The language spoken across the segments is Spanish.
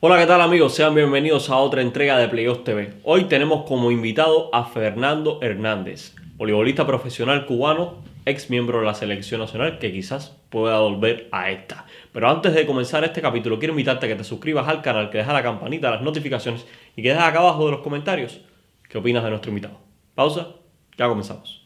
Hola, ¿qué tal amigos? Sean bienvenidos a otra entrega de Playoffs TV. Hoy tenemos como invitado a Fernando Hernández, voleibolista profesional cubano, ex miembro de la selección nacional que quizás pueda volver a esta. Pero antes de comenzar este capítulo, quiero invitarte a que te suscribas al canal, que dejes la campanita, las notificaciones y que dejes acá abajo de los comentarios qué opinas de nuestro invitado. Pausa, ya comenzamos.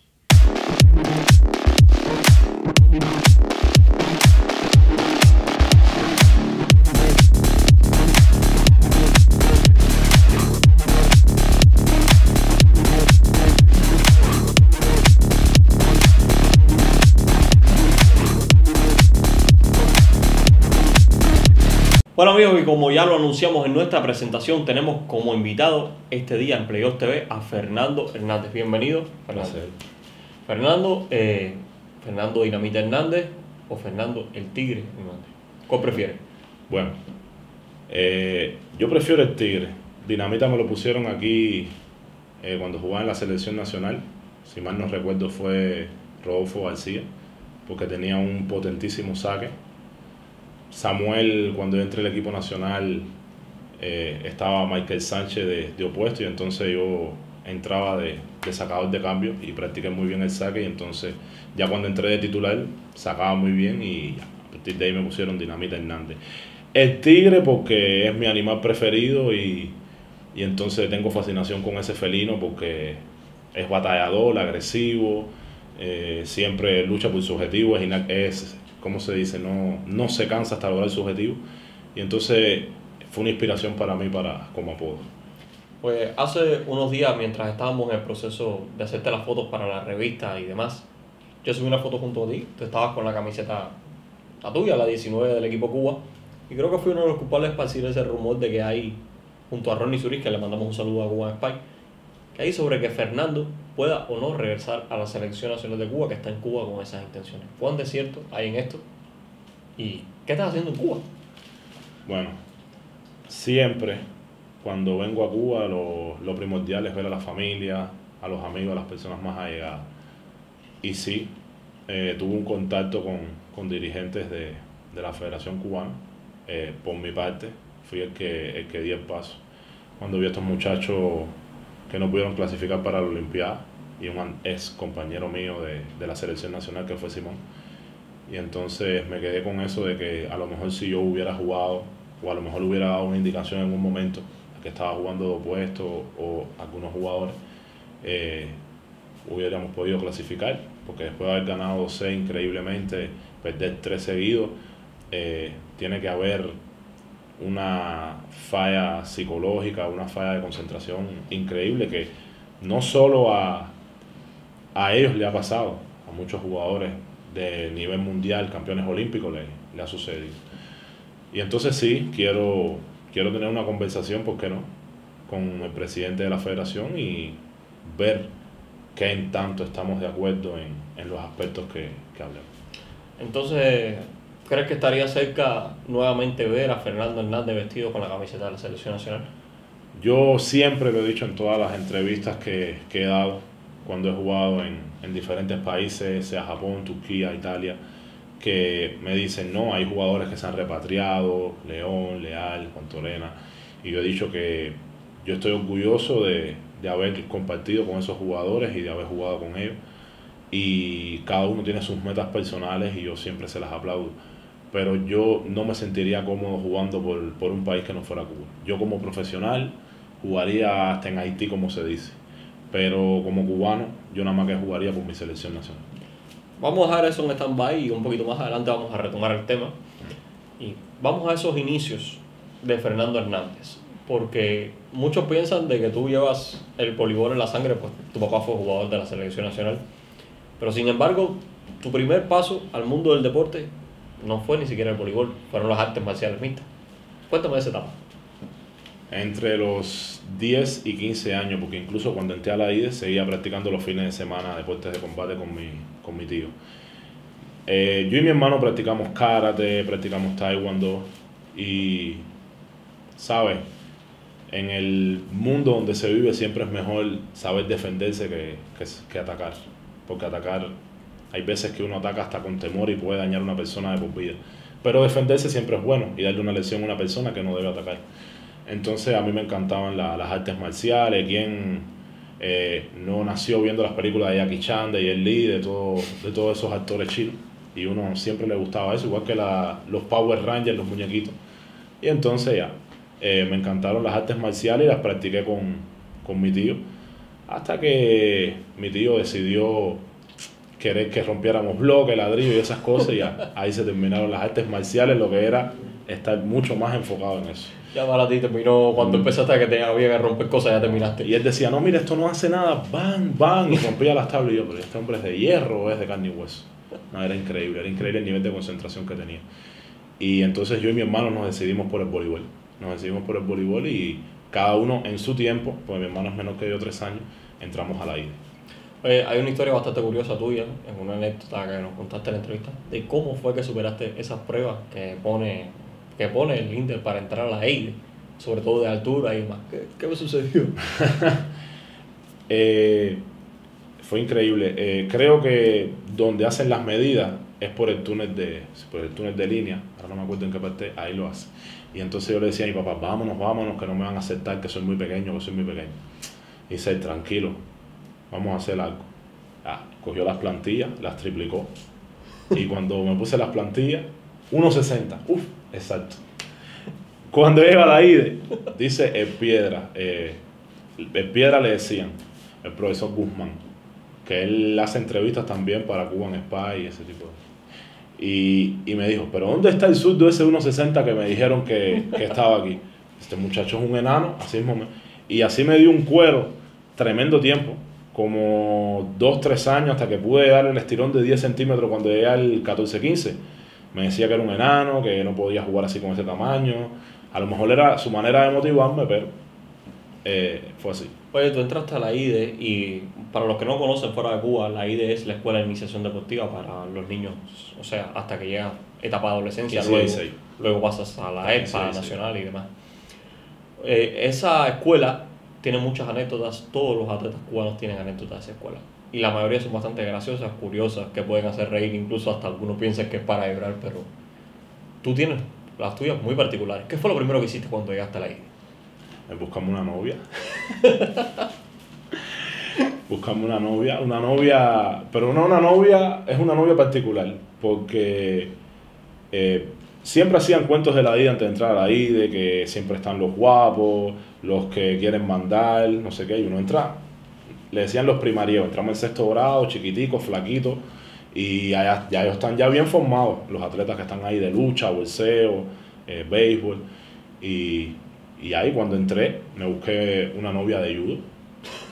Bueno amigos, y como ya lo anunciamos en nuestra presentación, tenemos como invitado este día en Playoff TV a Fernando Hernández. Bienvenido, Fernando. Fernando, eh, Fernando Dinamita Hernández o Fernando el Tigre Hernández. ¿Cuál prefieres? Bueno, eh, yo prefiero el Tigre. Dinamita me lo pusieron aquí eh, cuando jugaba en la selección nacional. Si mal no recuerdo fue Rodolfo García, porque tenía un potentísimo saque. Samuel, cuando yo entré al equipo nacional, eh, estaba Michael Sánchez de, de opuesto y entonces yo entraba de, de sacador de cambio y practiqué muy bien el saque y entonces ya cuando entré de titular sacaba muy bien y a partir de ahí me pusieron Dinamita Hernández. El tigre porque es mi animal preferido y, y entonces tengo fascinación con ese felino porque es batallador, agresivo, eh, siempre lucha por su objetivo, es, ¿cómo se dice? No, no se cansa hasta lograr su objetivo y entonces fue una inspiración para mí para, como apodo. Pues hace unos días, mientras estábamos en el proceso de hacerte las fotos para la revista y demás, yo subí una foto junto a ti. Tú estabas con la camiseta, la tuya, la 19 del equipo Cuba. Y creo que fui uno de los culpables para decir ese rumor de que hay, junto a Ronnie Suris, que le mandamos un saludo a Cuba Spy, que hay sobre que Fernando pueda o no regresar a la selección nacional de Cuba, que está en Cuba con esas intenciones. ¿Cuán de cierto hay en esto? ¿Y qué estás haciendo en Cuba? Bueno, siempre cuando vengo a Cuba lo, lo primordial es ver a la familia, a los amigos, a las personas más allegadas. Y sí, eh, tuve un contacto con, con dirigentes de, de la Federación Cubana. Eh, por mi parte, fui el que, el que di el paso. Cuando vi a estos muchachos que no pudieron clasificar para la Olimpiada y un ex compañero mío de, de la selección nacional que fue Simón. Y entonces me quedé con eso de que a lo mejor si yo hubiera jugado o a lo mejor hubiera dado una indicación en un momento que estaba jugando de opuesto o algunos jugadores, eh, hubiéramos podido clasificar, porque después de haber ganado 6 increíblemente, perder 3 seguidos, eh, tiene que haber una falla psicológica, una falla de concentración increíble que no solo a, a ellos le ha pasado, a muchos jugadores de nivel mundial, campeones olímpicos, le, ha sucedido. Y entonces sí, quiero, quiero tener una conversación, ¿por qué no?, con el presidente de la federación y ver qué en tanto estamos de acuerdo en, en los aspectos que, que hablemos. Entonces, ¿crees que estaría cerca nuevamente ver a Fernando Hernández vestido con la camiseta de la selección nacional? Yo siempre lo he dicho en todas las entrevistas que, he dado, cuando he jugado en, en diferentes países, sea Japón, Turquía, Italia, que me dicen, no, hay jugadores que se han repatriado, León, Leal, Juan Torena, y yo he dicho que yo estoy orgulloso de, de haber compartido con esos jugadores y de haber jugado con ellos, y cada uno tiene sus metas personales y yo siempre se las aplaudo, pero yo no me sentiría cómodo jugando por, por un país que no fuera Cuba. Yo como profesional jugaría hasta en Haití, como se dice, pero como cubano yo nada más que jugaría por mi selección nacional. Vamos a dejar eso en stand-by y un poquito más adelante vamos a retomar el tema. Y vamos a esos inicios de Fernando Hernández. Porque muchos piensan de que tú llevas el voleibol en la sangre, pues tu papá fue jugador de la selección nacional. Pero sin embargo, tu primer paso al mundo del deporte no fue ni siquiera el voleibol, fueron las artes marciales mixtas. Cuéntame de esa etapa. Entre los 10 y 15 años, porque incluso cuando entré a la IDE seguía practicando los fines de semana deportes de combate con mi, con mi tío. Eh, yo y mi hermano practicamos karate, practicamos taekwondo y, ¿sabes? En el mundo donde se vive siempre es mejor saber defenderse que, que, que atacar. Porque atacar, hay veces que uno ataca hasta con temor y puede dañar a una persona de por vida. pero defenderse siempre es bueno y darle una lección a una persona que no debe atacar. Entonces a mí me encantaban las artes marciales, quien eh, no nació viendo las películas de Jackie Chan, de Jet Li, de, todo, de todos esos actores chinos. Y uno siempre le gustaba eso, igual que la, los Power Rangers, los muñequitos. Y entonces ya, eh, me encantaron las artes marciales y las practiqué con, con mi tío. Hasta que mi tío decidió querer que rompiéramos bloques, ladrillo y esas cosas, y ya, ahí se terminaron las artes marciales, lo que era estar mucho más enfocado en eso. Ya para ti terminó, cuando Mm. empezaste a que te había que romper cosas, ya terminaste. Y él decía, no, mira, esto no hace nada, van, van, y rompía las tablas. Y yo, pero este hombre es de hierro o es de carne y hueso. No, era increíble, era increíble el nivel de concentración que tenía. Y entonces yo y mi hermano nos decidimos por el voleibol. Nos decidimos por el voleibol y cada uno en su tiempo, pues mi hermano es menor que yo tres años, entramos a la IDE. Oye, hay una historia bastante curiosa tuya, en una anécdota que nos contaste en la entrevista, de cómo fue que superaste esas pruebas que pone, que pone el Inter para entrar a la EIDE, sobre todo de altura y demás. ¿Qué, qué me sucedió? Eh, fue increíble. Eh, creo que donde hacen las medidas es por el túnel de por el túnel de línea. Ahora no me acuerdo en qué parte, ahí lo hace. Y entonces yo le decía a mi papá, vámonos, vámonos, que no me van a aceptar, que soy muy pequeño, que soy muy pequeño. Y dice, tranquilo, vamos a hacer algo. Ah, cogió las plantillas, las triplicó. Y cuando me puse las plantillas, 1.60. Uf, exacto. Cuando llega la IDE, dice el piedra. Eh, el piedra le decían, el profesor Guzmán, que él hace entrevistas también para Cuban Spy y ese tipo de y, y me dijo, pero ¿dónde está el surdo ese 1.60 que me dijeron que, que estaba aquí? Este muchacho es un enano, así mismo. y así me dio un cuero tremendo tiempo, como 2, 3 años, hasta que pude dar el estirón de 10 centímetros cuando llegué al 14-15. Me decía que era un enano, que no podía jugar así con ese tamaño. A lo mejor era su manera de motivarme, pero eh, fue así. Oye, tú entraste a la IDE y para los que no conocen fuera de Cuba, la IDE es la Escuela de Iniciación Deportiva para los niños, o sea, hasta que llega etapa de adolescencia, 15, luego, 16. luego pasas a la EPA 15, 16. nacional y demás. Eh, esa escuela tiene muchas anécdotas, todos los atletas cubanos tienen anécdotas de esa escuela. Y la mayoría son bastante graciosas, curiosas, que pueden hacer reír, incluso hasta algunos piensan que es para llorar, pero tú tienes las tuyas muy particulares. ¿Qué fue lo primero que hiciste cuando llegaste a la IDE? Eh, Buscamos una novia. Buscamos una novia, una novia, pero no una novia, es una novia particular, porque eh, siempre hacían cuentos de la vida antes de entrar a la IDE, que siempre están los guapos, los que quieren mandar, no sé qué, y uno entra, le decían los primarios, entramos en sexto grado, chiquiticos, flaquitos, y allá- ya ellos están ya bien formados, los atletas que están ahí de lucha, bolseo, eh, béisbol, y, y ahí cuando entré me busqué una novia de judo,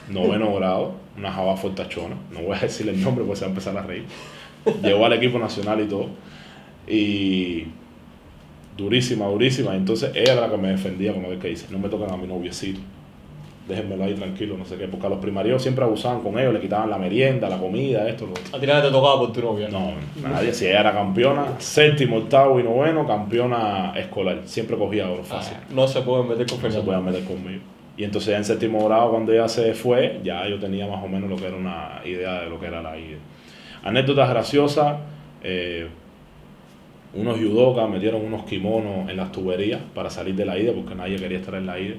noveno grado, una java fortachona, no voy a decirle el nombre porque se va a empezar a reír, llegó al equipo nacional y todo, y durísima, durísima, entonces ella era la que me defendía, como que dice, no me tocan a mi noviecito, déjenmelo ahí tranquilo, no sé qué, porque a los primarios siempre abusaban con ellos, le quitaban la merienda, la comida, esto, lo otro. A ti nadie te tocaba por tu novia. No, nadie, si ella era campeona, séptimo, octavo y noveno, campeona escolar, siempre cogía oro fácil. Ah, no se pueden meter con no se podían meter conmigo. Y entonces ya en séptimo grado, cuando ella se fue, ya yo tenía más o menos lo que era una idea de lo que era la IDE. Anécdotas graciosas, eh, unos judokas metieron unos kimonos en las tuberías para salir de la IDE porque nadie quería estar en la IDE.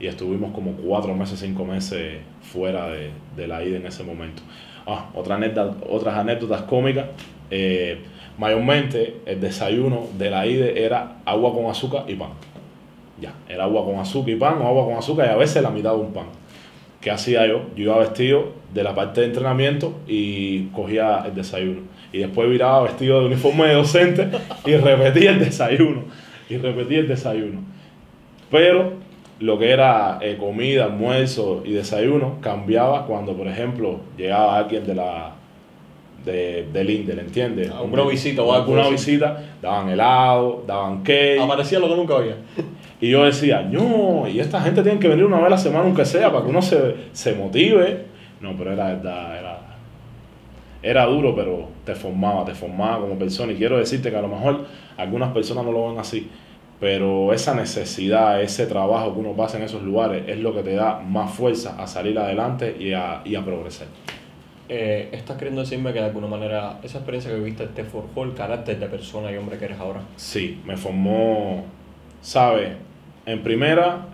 Y estuvimos como cuatro meses, cinco meses fuera de, de la IDE en ese momento. Ah, otra anécdota, otras anécdotas cómicas. eh, mayormente el desayuno de la IDE era agua con azúcar y pan. Ya, era agua con azúcar y pan, o agua con azúcar y a veces la mitad de un pan. ¿Qué hacía yo? Yo iba vestido de la parte de entrenamiento y cogía el desayuno. Y después viraba vestido de uniforme de docente y repetía el desayuno. Y repetía el desayuno. Pero lo que era eh, comida, almuerzo y desayuno cambiaba cuando, por ejemplo, llegaba alguien de la de, del Indel, ¿entiendes? Alguna visita o algo Alguna visita, daban helado, daban cake. Aparecía lo que nunca había. Y yo decía, no, y esta gente tiene que venir una vez a la semana, aunque sea, para que uno se, se motive. No, pero era verdad, era, era duro, pero te formaba, te formaba como persona. Y quiero decirte que a lo mejor algunas personas no lo ven así, pero esa necesidad, ese trabajo que uno pasa en esos lugares es lo que te da más fuerza a salir adelante y a, y a progresar. eh, estás queriendo decirme que de alguna manera esa experiencia que viviste te forjó el carácter de persona y hombre que eres ahora. Sí, me formó, ¿sabes? En primera,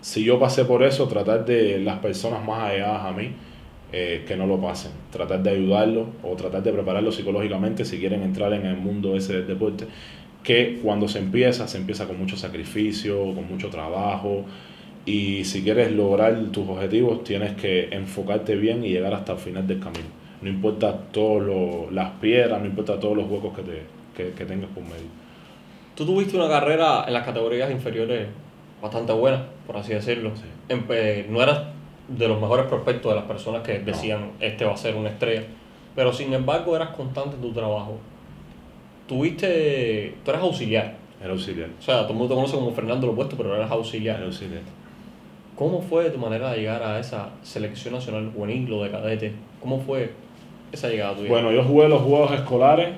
si yo pasé por eso, tratar de las personas más allegadas a mí eh, que no lo pasen. Tratar de ayudarlos o tratar de prepararlos psicológicamente si quieren entrar en el mundo ese del deporte. Que cuando se empieza, se empieza con mucho sacrificio, con mucho trabajo. Y si quieres lograr tus objetivos, tienes que enfocarte bien y llegar hasta el final del camino. No importa todas las piedras, no importa todos los huecos que, te, que, que tengas por medio. Tú tuviste una carrera en las categorías inferiores bastante buena, por así decirlo. Sí. En- eh, no eras de los mejores prospectos de las personas que decían este va a ser una estrella, pero sin embargo eras constante en tu trabajo. Tuviste, tú eras auxiliar, Era auxiliar. o sea, todo el mundo te conoce como Fernando Lopuesto, pero eras Era auxiliar. auxiliar. ¿Cómo fue tu manera de llegar a esa selección nacional juvenil o de cadete? ¿Cómo fue esa llegada tuya? Bueno, yo jugué los juegos escolares.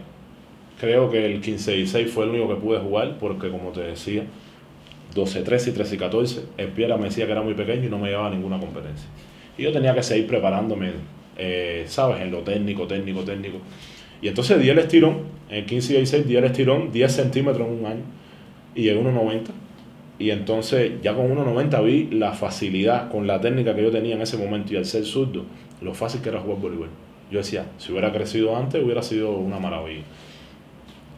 Creo que el 15 y 6 fue el único que pude jugar porque, como te decía, 12, 13 y 13 y 14, el Piera me decía que era muy pequeño y no me llevaba a ninguna competencia. Y yo tenía que seguir preparándome, eh, ¿sabes? En lo técnico, técnico, técnico. Y entonces di el estirón, en el 15 y 16 di el estirón 10 centímetros en un año y llegué a 1,90. Y entonces ya con 1,90 vi la facilidad con la técnica que yo tenía en ese momento y al ser zurdo, lo fácil que era jugar voleibol. Yo decía, si hubiera crecido antes hubiera sido una maravilla.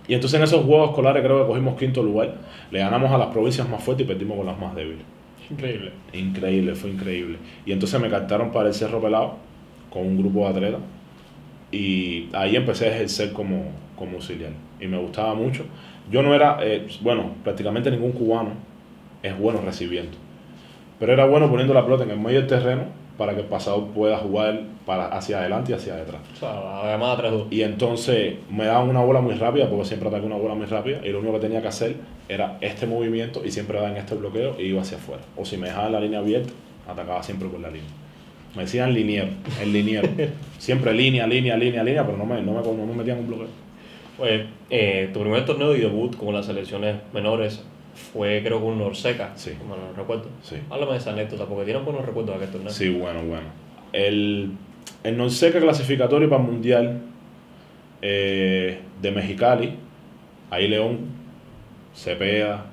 Y entonces en esos juegos escolares creo que cogimos quinto lugar, le ganamos a las provincias más fuertes y perdimos con las más débiles. Increíble. Increíble, fue increíble. Y entonces me captaron para el Cerro Pelado con un grupo de atletas y ahí empecé a ejercer como, como auxiliar. Y me gustaba mucho. Yo no era, eh, bueno, prácticamente ningún cubano es bueno recibiendo. Pero era bueno poniendo la pelota en el medio del terreno para que el pasador pueda jugar para, hacia adelante y hacia detrás. O sea, llamada 3-2. Y entonces me daban una bola muy rápida, porque siempre ataqué una bola muy rápida, y lo único que tenía que hacer era este movimiento y siempre daban este bloqueo y iba hacia afuera. O si me dejaban la línea abierta, atacaba siempre por la línea. Me decían liniero, el liniero. Siempre línea, línea, línea, línea, pero no me, no me, no me metían un bloqueo. Pues, eh, tu primer torneo de debut con las selecciones menores fue, creo, con Norseca. Sí. Bueno, no recuerdo. Sí. Háblame de esa anécdota, porque tienen buenos recuerdos de aquel torneo. Sí, bueno, bueno. El, el Norseca clasificatorio para el Mundial eh, de Mexicali, ahí León, Cepeda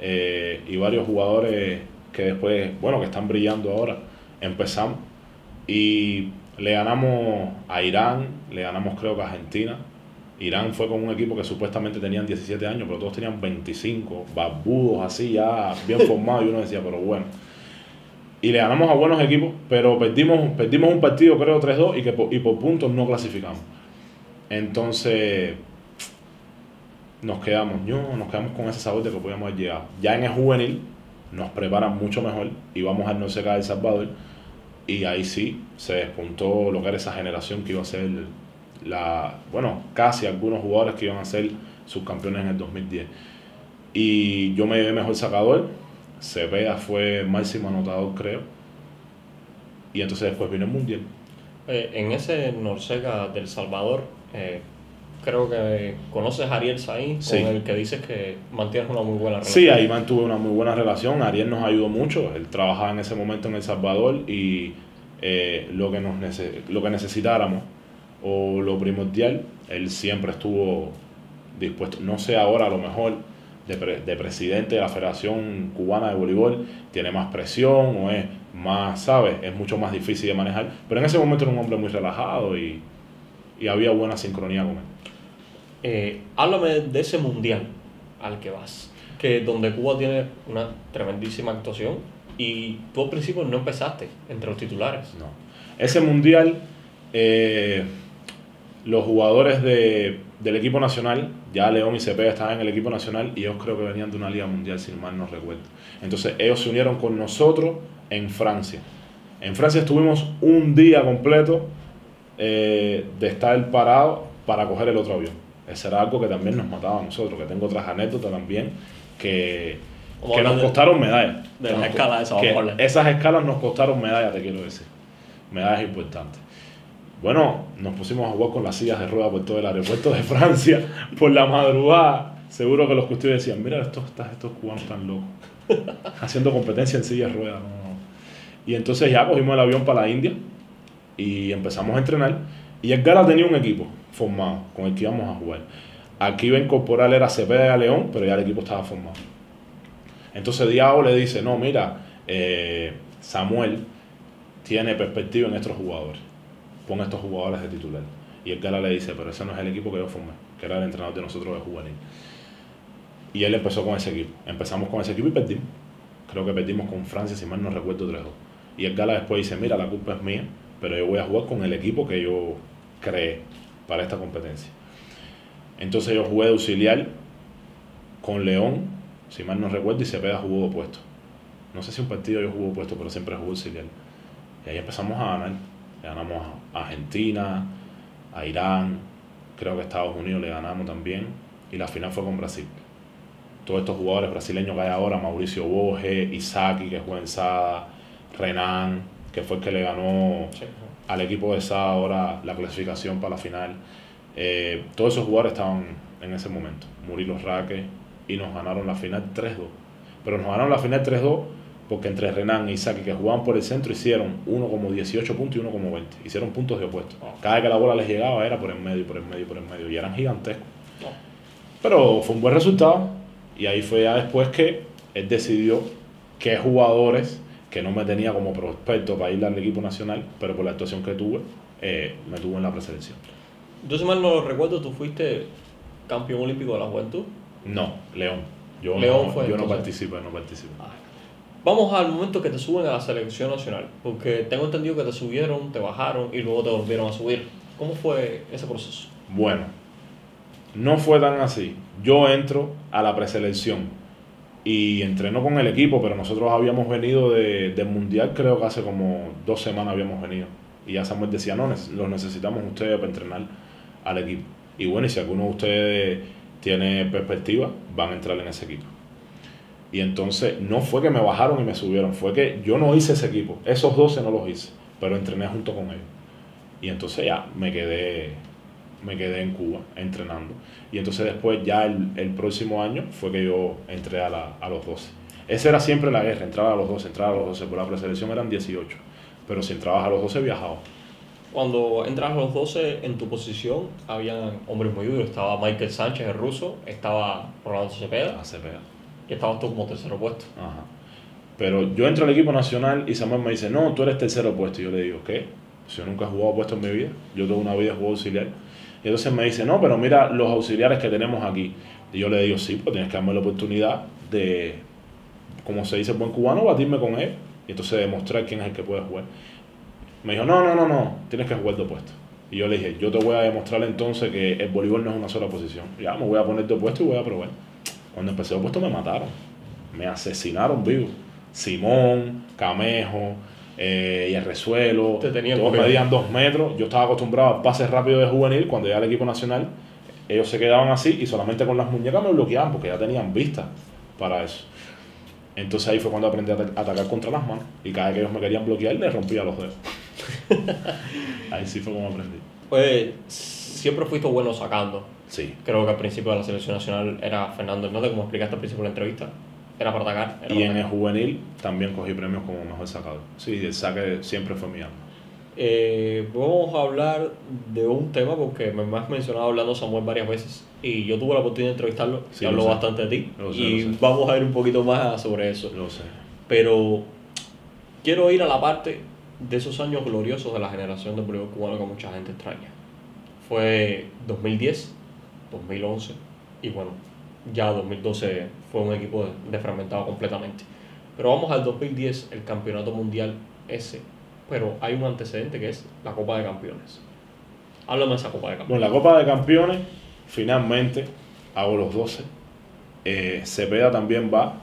eh, y varios jugadores que después, bueno, que están brillando ahora, empezamos y le ganamos a Irán, le ganamos creo que a Argentina. Irán fue con un equipo que supuestamente tenían 17 años, pero todos tenían 25, barbudos así, ya bien formados, y uno decía, pero bueno y le ganamos a buenos equipos, pero perdimos, perdimos un partido, creo, 3-2 y, que por, y por puntos no clasificamos. Entonces, nos quedamos, no, nos quedamos con ese sabor de que podíamos haber llegado. Ya en el juvenil nos preparan mucho mejor y vamos al Norseca de El Salvador y ahí sí se despuntó lo que era esa generación que iba a ser la, bueno, casi algunos jugadores que iban a ser subcampeones en el 2010. Y yo me llevé mejor sacador, Cepeda fue máximo anotador, creo. Y entonces después vino el Mundial. Eh, en ese Norseca del Salvador, eh, creo que conoces a Ariel Saín, Sí. con el que dices que mantienes una muy buena relación. Sí, ahí mantuve una muy buena relación. Ariel nos ayudó mucho. Él trabajaba en ese momento en El Salvador y eh, lo, que nos lo que necesitáramos o lo primordial, él siempre estuvo dispuesto. No sé ahora, a lo mejor, de, pre- de presidente de la Federación Cubana de Voleibol, tiene más presión o es más, ¿sabes? Es mucho más difícil de manejar. Pero en ese momento era un hombre muy relajado y, y había buena sincronía con él. Eh, háblame de ese mundial al que vas, que donde Cuba tiene una tremendísima actuación y tú al principio no empezaste entre los titulares. No. Ese mundial, eh, los jugadores de, del equipo nacional, ya León y Cepeda estaban en el equipo nacional y ellos creo que venían de una liga mundial, si mal no recuerdo. Entonces ellos se unieron con nosotros en Francia. En Francia estuvimos un día completo eh, de estar parados para coger el otro avión. Ese era algo que también nos mataba a nosotros, que tengo otras anécdotas también que, que nos de- costaron medallas. de las escalas. Esas escalas nos costaron medallas, te quiero decir. Medallas importantes. Bueno, nos pusimos a jugar con las sillas de ruedas por todo el aeropuerto de Francia por la madrugada. Seguro que los custodios decían, mira, estos, estos, cubanos están locos. Haciendo competencia en sillas de no, no. Y entonces ya cogimos el avión para la India. y empezamos a entrenar. Y el Gala tenía un equipo formado con el que íbamos a jugar. Aquí iba a incorporar era Cepeda y a León, pero ya el equipo estaba formado. Entonces Diago le dice, no, mira, eh, Samuel tiene perspectiva en estos jugadores. Pon estos jugadores de titular. Y el Gala le dice, pero ese no es el equipo que yo formé, que era el entrenador de nosotros de juvenil. Y él empezó con ese equipo. Empezamos con ese equipo y perdimos. Creo que perdimos con Francia, si mal no recuerdo, 3 Y el Gala después dice, mira, la culpa es mía, pero yo voy a jugar con el equipo que yo creé para esta competencia. Entonces yo jugué de auxiliar con León, si mal no recuerdo, y Cepeda jugó opuesto. No sé si un partido yo jugué opuesto, pero siempre jugué auxiliar. Y ahí empezamos a ganar. Le ganamos a Argentina, a Irán, creo que a Estados Unidos le ganamos también. Y la final fue con Brasil. Todos estos jugadores brasileños que hay ahora, Mauricio Boge, Isaki, que juega en Sada, Renan, que fue el que le ganó al equipo de Sada ahora la clasificación para la final. Eh, todos esos jugadores estaban en ese momento. Murilo Raque y nos ganaron la final 3-2. Pero nos ganaron la final 3-2 porque entre Renan y Isaac que jugaban por el centro hicieron uno como 18 puntos y uno como 20. Hicieron puntos de opuesto. Cada vez que la bola les llegaba era por el medio, por el medio, por el medio. Y eran gigantescos. Pero fue un buen resultado. Y ahí fue ya después que él decidió qué jugadores que no me tenía como prospecto para ir al equipo nacional, pero por la actuación que tuve, eh, me tuvo en la preselección. Yo si mal no lo recuerdo, tú fuiste campeón olímpico de la juventud. No, León. Yo León no, fue, yo no participo, no participo. Ah, Vamos al momento que te suben a la selección nacional, porque tengo entendido que te subieron, te bajaron y luego te volvieron a subir. ¿Cómo fue ese proceso? Bueno, no fue tan así. Yo entro a la preselección y entreno con el equipo, pero nosotros habíamos venido de, del Mundial, creo que hace como dos semanas habíamos venido. Y ya Samuel decía, no, los necesitamos ustedes para entrenar al equipo. Y bueno, y si alguno de ustedes tiene perspectiva, van a entrar en ese equipo. Y entonces no fue que me bajaron y me subieron, fue que yo no hice ese equipo. Esos 12 no los hice, pero entrené junto con ellos. Y entonces ya me quedé, me quedé en Cuba entrenando. Y entonces después ya el, el próximo año fue que yo entré a, la- a los 12. Esa era siempre la guerra, entrar a los 12, entrar a los 12. Por la preselección eran 18. Pero si entrabas a los 12 viajaba. Cuando entras a los 12, en tu posición habían hombres muy duros. Estaba Michael Sánchez, el ruso, estaba Rolando Cepeda A CPA. Y estabas tú como tercero puesto. Ajá. Pero yo entro al equipo nacional y Samuel me dice, no, tú eres tercero puesto. Y yo le digo, ¿qué? Si yo nunca he jugado puesto en mi vida. Yo toda una vida he jugado auxiliar. Y entonces me dice, no, pero mira los auxiliares que tenemos aquí. Y yo le digo, sí, pues tienes que darme la oportunidad de, como se dice buen cubano, batirme con él. Y entonces demostrar quién es el que puede jugar. Me dijo, no, no, no, no, tienes que jugar de opuesto. Y yo le dije, yo te voy a demostrar entonces que el voleibol no es una sola posición. Ya, me voy a poner de opuesto y voy a probar. Cuando empecé de opuesto me mataron. Me asesinaron vivo. Simón, Camejo, eh, y el Resuelo. Te tenían todos medían dos metros. Yo estaba acostumbrado a pases rápidos de juvenil. Cuando llegaba al equipo nacional, ellos se quedaban así y solamente con las muñecas me bloqueaban porque ya tenían vista para eso. Entonces ahí fue cuando aprendí a a atacar contra las manos. Y cada vez que ellos me querían bloquear, les rompía los dedos. ahí sí fue como aprendí. Pues siempre fuiste bueno sacando. Sí. Creo que al principio de la selección nacional era Fernando Hernández, como explicaste al principio de la entrevista. Era para atacar. Era Y para en el juvenil también cogí premios como mejor sacador. Sí, el saque siempre fue mi alma. Eh, vamos a hablar de un tema porque me has mencionado hablando Samuel varias veces y yo tuve la oportunidad de entrevistarlo Sí, y habló sé. bastante de ti Lo sé, y lo sé. vamos a ir un poquito más sobre eso. Lo sé. Pero quiero ir a la parte de esos años gloriosos de la generación del voleibol cubano que mucha gente extraña. Fue 2010, 2011 y bueno, ya 2012 fue un equipo de- desfragmentado completamente. Pero vamos al 2010, el campeonato mundial ese. Pero hay un antecedente que es la Copa de Campeones. Háblame de esa Copa de Bueno, Campeones. la Copa de Campeones, finalmente hago los 12. Eh, Cepeda también va.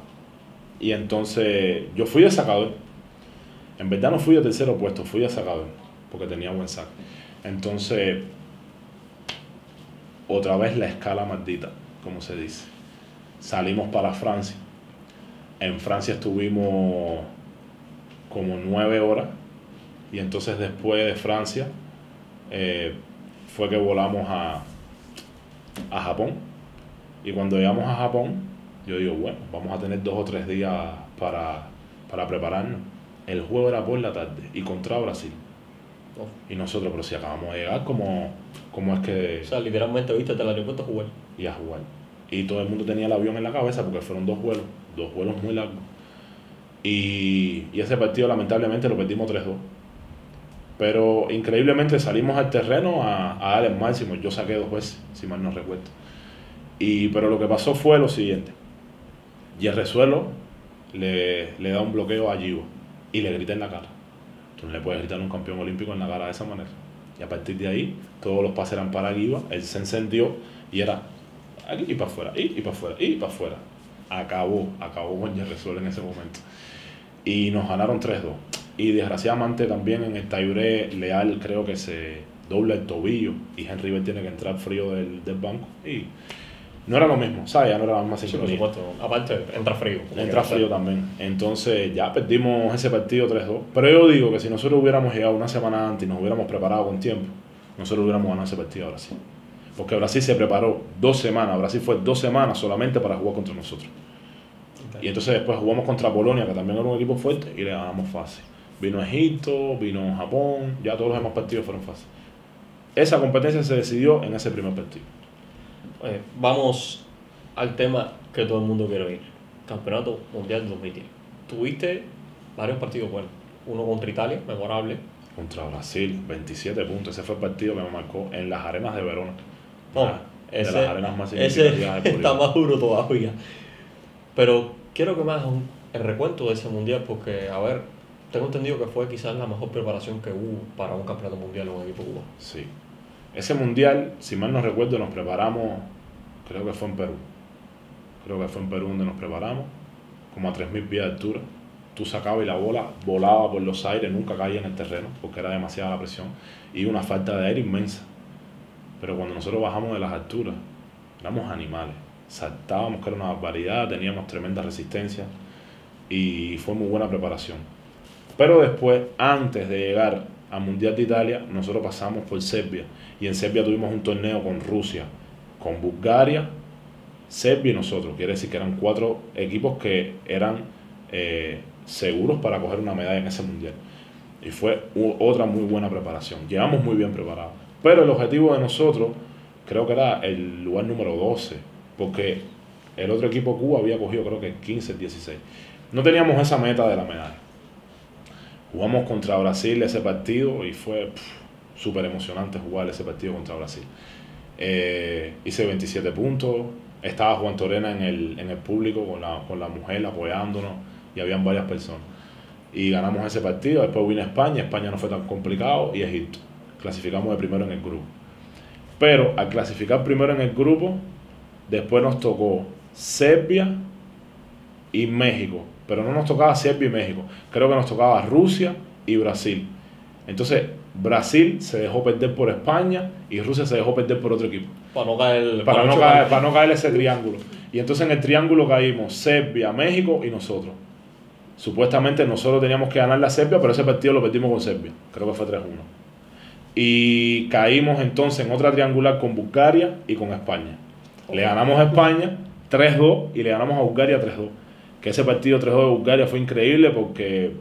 Y entonces yo fui de sacador. En verdad no fui de tercero puesto, fui de sacador. Porque tenía buen saco. Entonces, otra vez la escala maldita, como se dice. Salimos para Francia. En Francia estuvimos como nueve horas. Y entonces después de Francia, eh, fue que volamos a, a Japón. Y cuando llegamos a Japón, yo digo, bueno, vamos a tener dos o tres días para, para prepararnos. El juego era por la tarde y contra Brasil. Y nosotros, pero si acabamos de llegar, ¿cómo, cómo es que...? O sea, literalmente viste del aeropuerto a jugar. y a jugar. Y todo el mundo tenía el avión en la cabeza porque fueron dos vuelos, dos vuelos muy largos. Y, y ese partido lamentablemente lo perdimos 3-2. Pero increíblemente salimos al terreno a, a dar el máximo. Yo saqué dos veces, si mal no recuerdo. Y, pero lo que pasó fue lo siguiente. Y el resuelo le, le da un bloqueo a Givo y le grita en la cara. No le puedes gritar un campeón olímpico en la cara de esa manera. Y a partir de ahí, todos los pases eran para Giva, él se encendió y era aquí y para afuera, y, y para afuera, y para afuera. Acabó, acabó con Yerresuel en ese momento. Y nos ganaron 3-2. Y desgraciadamente también en el Taibre Leal creo que se dobla el tobillo y Henry Bell tiene que entrar frío del, del banco. Y no era lo mismo, ¿sabes? Ya no era la misma Sí, por sintonía. supuesto. Aparte, entra frío. como Entra quiera frío ser. también. Entonces ya perdimos ese partido 3-2. Pero yo digo que si nosotros hubiéramos llegado una semana antes y nos hubiéramos preparado con tiempo, nosotros hubiéramos ganado ese partido a Brasil. Porque Brasil se preparó dos semanas. Brasil fue dos semanas solamente para jugar contra nosotros. Y entonces después jugamos contra Polonia, que también era un equipo fuerte, y le ganamos fácil. Vino Egipto, vino Japón, ya todos los demás partidos fueron fáciles. Esa competencia se decidió en ese primer partido. Eh, vamos al tema que todo el mundo quiere oír. Campeonato Mundial 2010. Tuviste varios partidos buenos. Uno contra Italia, memorable. Contra Brasil, 27 puntos. Ese fue el partido que me marcó en las arenas de Verona. No, Ah, de ese, las arenas más ese significativas de está más duro todavía. Pero quiero que me hagas un- el recuento de ese mundial porque, a ver, tengo entendido que fue quizás la mejor preparación que hubo para un campeonato mundial en un equipo cubano. Sí. Ese mundial, si mal no recuerdo, nos preparamos, creo que fue en Perú. Creo que fue en Perú donde nos preparamos, como a 3.000 pies de altura. Tú sacabas y la bola volaba por los aires, nunca caía en el terreno porque era demasiada la presión y una falta de aire inmensa. Pero cuando nosotros bajamos de las alturas, éramos animales. Saltábamos, que era una barbaridad, teníamos tremenda resistencia y fue muy buena preparación. Pero después, antes de llegar al Mundial de Italia, nosotros pasamos por Serbia. Y en Serbia tuvimos un torneo con Rusia, con Bulgaria, Serbia y nosotros. Quiere decir que eran cuatro equipos que eran eh, seguros para coger una medalla en ese Mundial. Y fue otra muy buena preparación. Llegamos muy bien preparados. Pero el objetivo de nosotros, creo que era el lugar número 12, porque el otro equipo Cuba había cogido creo que 15, 16. No teníamos esa meta de la medalla. Jugamos contra Brasil ese partido y fue súper emocionante jugar ese partido contra Brasil. Eh, hice 27 puntos, estaba Juan Torena en el, en el público con la, con la mujer apoyándonos y habían varias personas. Y ganamos ese partido, después vino España, España no fue tan complicado y Egipto. Clasificamos de primero en el grupo. Pero al clasificar primero en el grupo, después nos tocó Serbia y México. Pero no nos tocaba Serbia y México. Creo que nos tocaba Rusia y Brasil. Entonces, Brasil se dejó perder por España y Rusia se dejó perder por otro equipo. Para no caer. Para no, chocar. caer, para no caer ese triángulo. Y entonces en el triángulo caímos Serbia, México y nosotros. Supuestamente nosotros teníamos que ganar la Serbia, pero ese partido lo perdimos con Serbia. Creo que fue 3-1. Y caímos entonces en otra triangular con Bulgaria y con España. Le ganamos a España 3-2 y le ganamos a Bulgaria 3-2. Que ese partido 3-2 de Bulgaria fue increíble porque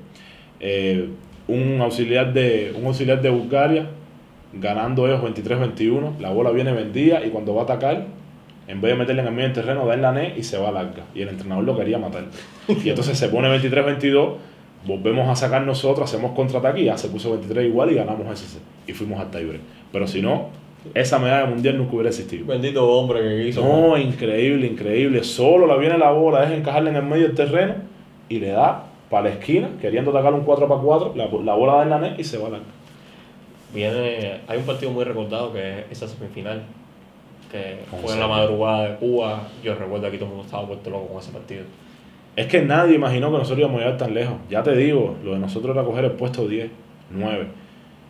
eh, un, auxiliar de, un auxiliar de Bulgaria ganando ellos 23-21, la bola viene vendida y cuando va a atacar, en vez de meterle en el medio del terreno, da en la net y se va larga. Y el entrenador lo quería matar. Y entonces se pone 23-22, volvemos a sacar nosotros, hacemos contraataque y ya se puso 23 igual y ganamos ese set. Y fuimos al tiebreak. Pero si no, esa medalla mundial nunca hubiera existido. Bendito hombre que hizo. No, increíble, increíble. Solo la viene la bola, es encajarla en el medio del terreno y le da para la esquina, queriendo atacar un 4 para 4, la, la bola da en la net y se va larga. Viene, hay un partido muy recordado que es esa semifinal, que fue en la madrugada de Cuba. Yo recuerdo aquí todo el mundo estaba vuelto loco con ese partido. Es que nadie imaginó que nosotros íbamos a llegar tan lejos. Ya te digo, lo de nosotros era coger el puesto 10, 9.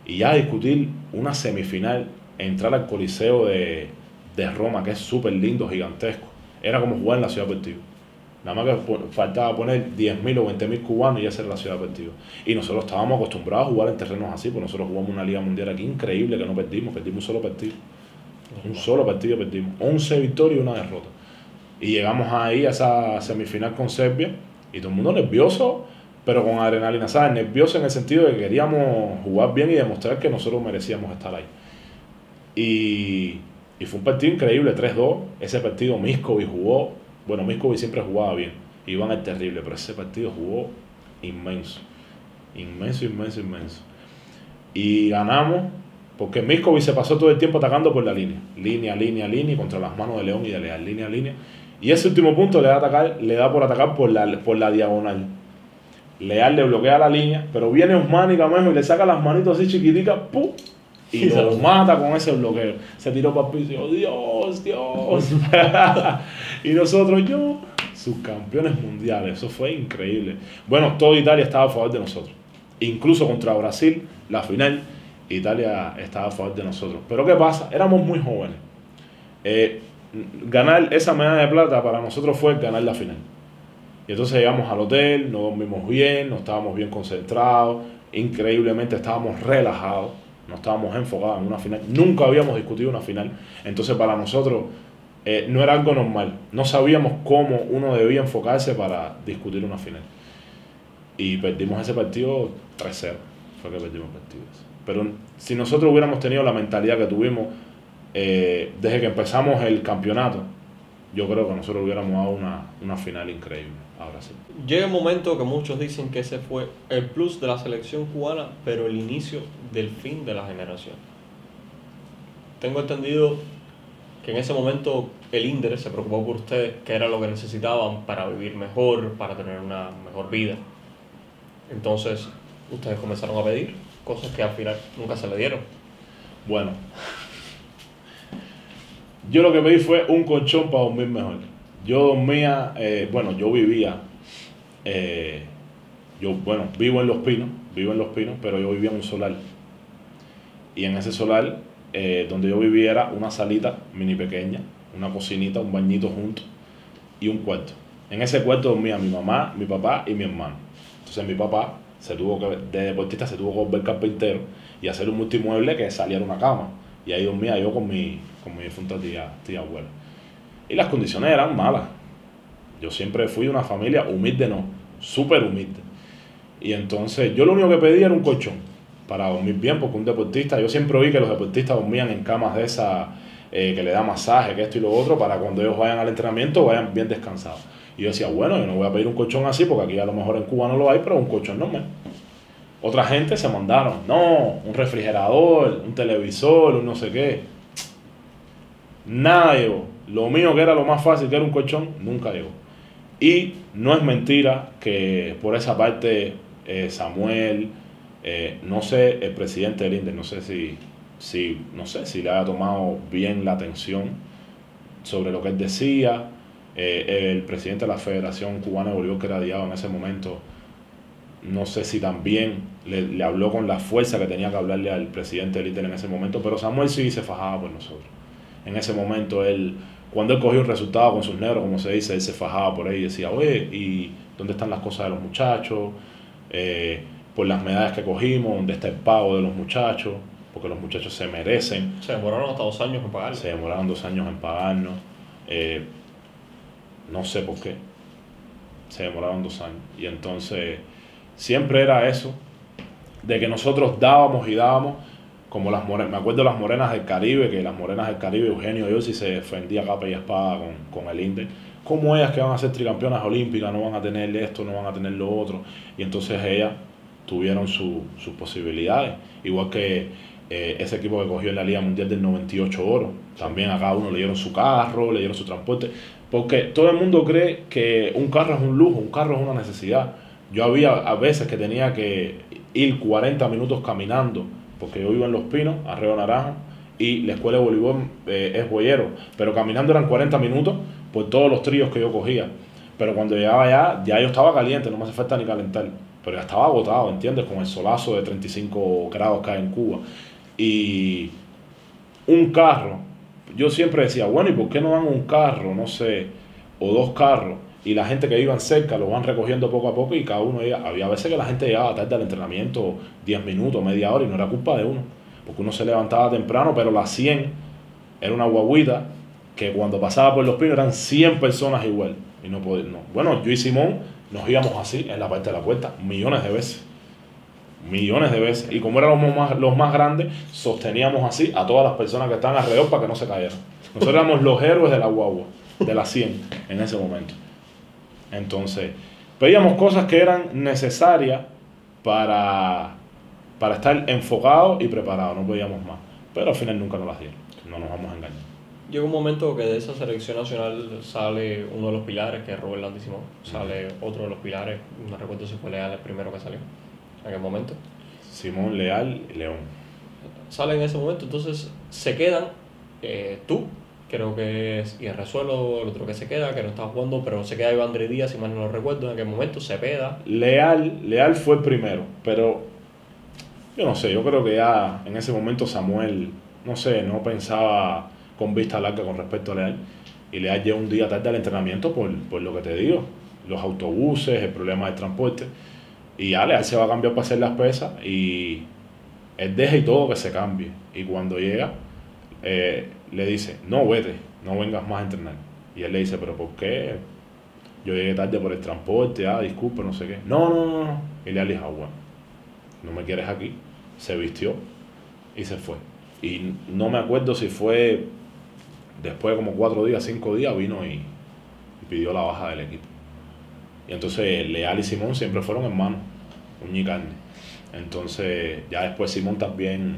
Y ya discutir una semifinal, entrar al Coliseo de, de Roma, que es súper lindo, gigantesco. Era como jugar en la ciudad partido. Nada más que faltaba poner 10.000 o 20.000 cubanos y ya ser la ciudad partido. Y nosotros estábamos acostumbrados a jugar en terrenos así, porque nosotros jugamos una liga mundial aquí increíble que no perdimos, perdimos un solo partido. Un solo partido perdimos. 11 victorias y una derrota. Y llegamos ahí a esa semifinal con Serbia y todo el mundo nervioso pero con adrenalina, ¿sabes? Nervioso en el sentido de que queríamos jugar bien y demostrar que nosotros merecíamos estar ahí. Y, y fue un partido increíble, 3-2. Ese partido Miskovic jugó, bueno, Miskovic siempre jugaba bien, Iván es terrible, pero ese partido jugó inmenso, inmenso, inmenso, inmenso. Y ganamos porque Miskovic se pasó todo el tiempo atacando por la línea, línea, línea, línea, contra las manos de León y de Leal, línea, línea. Y ese último punto le da, atacar, le da por atacar por la, por la diagonal. Leal le bloquea la línea, pero viene Osman y y le saca las manitos así chiquiticas, ¡pum! Y lo mata con ese bloqueo. Se tiró para el piso y dijo, Dios, Dios. y nosotros, yo, subcampeones mundiales. Eso fue increíble. Bueno, toda Italia estaba a favor de nosotros. Incluso contra Brasil, la final, Italia estaba a favor de nosotros. Pero ¿qué pasa? Éramos muy jóvenes. Eh, ganar esa medalla de plata para nosotros fue ganar la final. Y entonces llegamos al hotel, nos dormimos bien, nos estábamos bien concentrados, increíblemente estábamos relajados, no estábamos enfocados en una final, nunca habíamos discutido una final, entonces para nosotros eh, no era algo normal, no sabíamos cómo uno debía enfocarse para discutir una final. Y perdimos ese partido 3-0, fue que perdimos el partido. Pero si nosotros hubiéramos tenido la mentalidad que tuvimos eh, desde que empezamos el campeonato, yo creo que nosotros hubiéramos dado una, una final increíble. Ahora sí. Llega un momento que muchos dicen que ese fue el plus de la selección cubana, pero el inicio del fin de la generación. Tengo entendido que en ese momento el INDER se preocupó por ustedes, que era lo que necesitaban para vivir mejor, para tener una mejor vida. Entonces, ustedes comenzaron a pedir cosas que al final nunca se le dieron. Bueno, yo lo que pedí fue un colchón para dormir mejor. Yo dormía, eh, bueno, yo vivía, eh, yo, bueno, vivo en Los Pinos, vivo en Los Pinos, pero yo vivía en un solar. Y en ese solar, eh, donde yo vivía era una salita mini pequeña, una cocinita, un bañito junto y un cuarto. En ese cuarto dormía mi mamá, mi papá y mi hermano. Entonces mi papá se tuvo que, de deportista se tuvo que volver carpintero y hacer un multimueble que saliera una cama. Y ahí dormía yo con mi, con mi difunta tía, tía abuela. Y las condiciones eran malas. Yo siempre fui de una familia humilde, no, súper humilde. Y entonces yo lo único que pedía era un colchón para dormir bien, porque un deportista, yo siempre oí que los deportistas dormían en camas de esa eh, que le da masaje, que esto y lo otro, para cuando ellos vayan al entrenamiento vayan bien descansados. Y yo decía, bueno, yo no voy a pedir un colchón así, porque aquí a lo mejor en Cuba no lo hay, pero un colchón no me. Otra gente se mandaron, no, un refrigerador, un televisor, un no sé qué. Nada llegó. Lo mío que era lo más fácil, que era un colchón, nunca llegó. Y no es mentira que por esa parte eh, Samuel, eh, no sé, el presidente del INDE, no sé si, si, no sé si le haya tomado bien la atención sobre lo que él decía. Eh, el presidente de la Federación Cubana de Bolívar, que era Diado en ese momento, no sé si también le, habló con la fuerza que tenía que hablarle al presidente del INDE en ese momento, pero Samuel sí se fajaba por nosotros en ese momento él, cuando él cogió un resultado con sus negros, como se dice, él se fajaba por ahí y decía, oye, ¿y dónde están las cosas de los muchachos? Eh, por las medallas que cogimos, ¿dónde está el pago de los muchachos? Porque los muchachos se merecen. Se demoraron hasta dos años en pagarnos. Se demoraron dos años en pagarnos. Eh, no sé por qué. Se demoraron dos años. Y entonces, siempre era eso, de que nosotros dábamos y dábamos como las morenas, me acuerdo las morenas del Caribe, que las morenas del Caribe, Eugenio yo sí se defendía capa y espada con, con el Inter. como ellas que van a ser tricampeonas olímpicas no van a tener esto, no van a tener lo otro? Y entonces ellas tuvieron sus posibilidades. Igual que eh, ese equipo que cogió en la Liga Mundial del 98 oro. También a cada uno le dieron su carro, le dieron su transporte. Porque todo el mundo cree que un carro es un lujo, un carro es una necesidad. Yo había a veces que tenía que ir 40 minutos caminando porque yo vivo en Los Pinos, Arreo Naranjo, y la escuela de voleibol eh, es Boyero, pero caminando eran 40 minutos por todos los tríos que yo cogía. Pero cuando llegaba allá, ya yo estaba caliente, no me hace falta ni calentar, pero ya estaba agotado, ¿entiendes? Con el solazo de 35 grados hay en Cuba. Y un carro, yo siempre decía, bueno, ¿y por qué no dan un carro, no sé, o dos carros? Y la gente que iban cerca lo van recogiendo poco a poco y cada uno había veces que la gente llegaba tarde al entrenamiento 10 minutos, media hora y no era culpa de uno, porque uno se levantaba temprano, pero la 100 era una guaguita que cuando pasaba por los pinos eran 100 personas igual y no. Bueno, yo y Simón nos íbamos así en la parte de la puerta, millones de veces. Millones de veces. Y como éramos más, los más grandes, sosteníamos así a todas las personas que estaban alrededor para que no se cayeran. Nosotros éramos los héroes de la guagua, de la 100, en ese momento. Entonces, veíamos cosas que eran necesarias para, para estar enfocados y preparados, no podíamos más. Pero al final nunca nos las dieron, no nos vamos a engañar. Llega un momento que de esa selección nacional sale uno de los pilares, que es Robert Landy Simón, sale otro de los pilares, no recuerdo si fue Leal el primero que salió en aquel momento. Simón Leal y León. Sale en ese momento, entonces se quedan eh, tú, creo que es y el otro que se queda, que no está jugando, pero se queda Iván Díaz, si mal no lo recuerdo, en aquel momento, Cepeda. Leal, Leal fue primero, pero yo no sé, yo creo que ya en ese momento Samuel, no sé, no pensaba con vista larga con respecto a Leal. Y Leal llega un día tarde al entrenamiento por, por lo que te digo, los autobuses, el problema del transporte. Y ya Leal se va a cambiar para hacer las pesas y él deja y todo que se cambie. Y cuando llega, eh, le dice, no vete, no vengas más a entrenar. Y él le dice, pero ¿por qué? Yo llegué tarde por el transporte, ah, disculpe, no sé qué. No, no, no, no. Y le dijo, ah, bueno, no me quieres aquí. Se vistió y se fue. Y no me acuerdo si fue después de como cuatro días, cinco días, vino y, y pidió la baja del equipo. Y entonces Leal y Simón siempre fueron hermanos, uña y carne. Entonces ya después Simón también,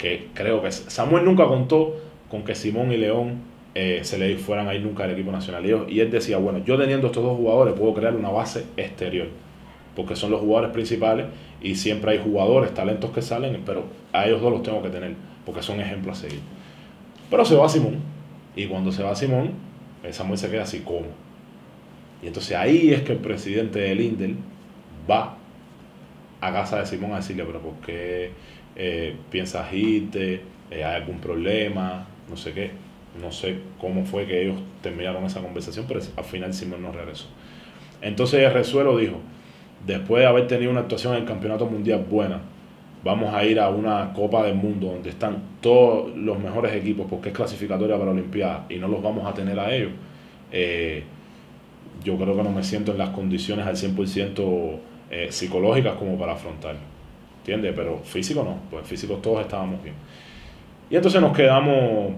que creo que Samuel nunca contó con que Simón y León eh, se le fueran a ir nunca al equipo nacional. Y, él decía, bueno, yo teniendo estos dos jugadores puedo crear una base exterior, porque son los jugadores principales y siempre hay jugadores, talentos que salen, pero a ellos dos los tengo que tener, porque son ejemplos a seguir. Pero se va Simón, y cuando se va Simón, eh, Samuel se queda así como. Y entonces ahí es que el presidente del Indel va a casa de Simón a decirle, pero ¿por qué eh, piensas irte? Eh, ¿Hay algún problema? No sé qué. No sé cómo fue que ellos terminaron esa conversación, pero al final Simón no regresó. Entonces el resuelo dijo, después de haber tenido una actuación en el Campeonato Mundial buena, vamos a ir a una Copa del Mundo donde están todos los mejores equipos porque es clasificatoria para la Olimpiada y no los vamos a tener a ellos. Eh, yo creo que no me siento en las condiciones al 100% eh, psicológicas como para afrontar. ¿Entiendes? Pero físico no, pues físicos todos estábamos bien. Y entonces nos quedamos,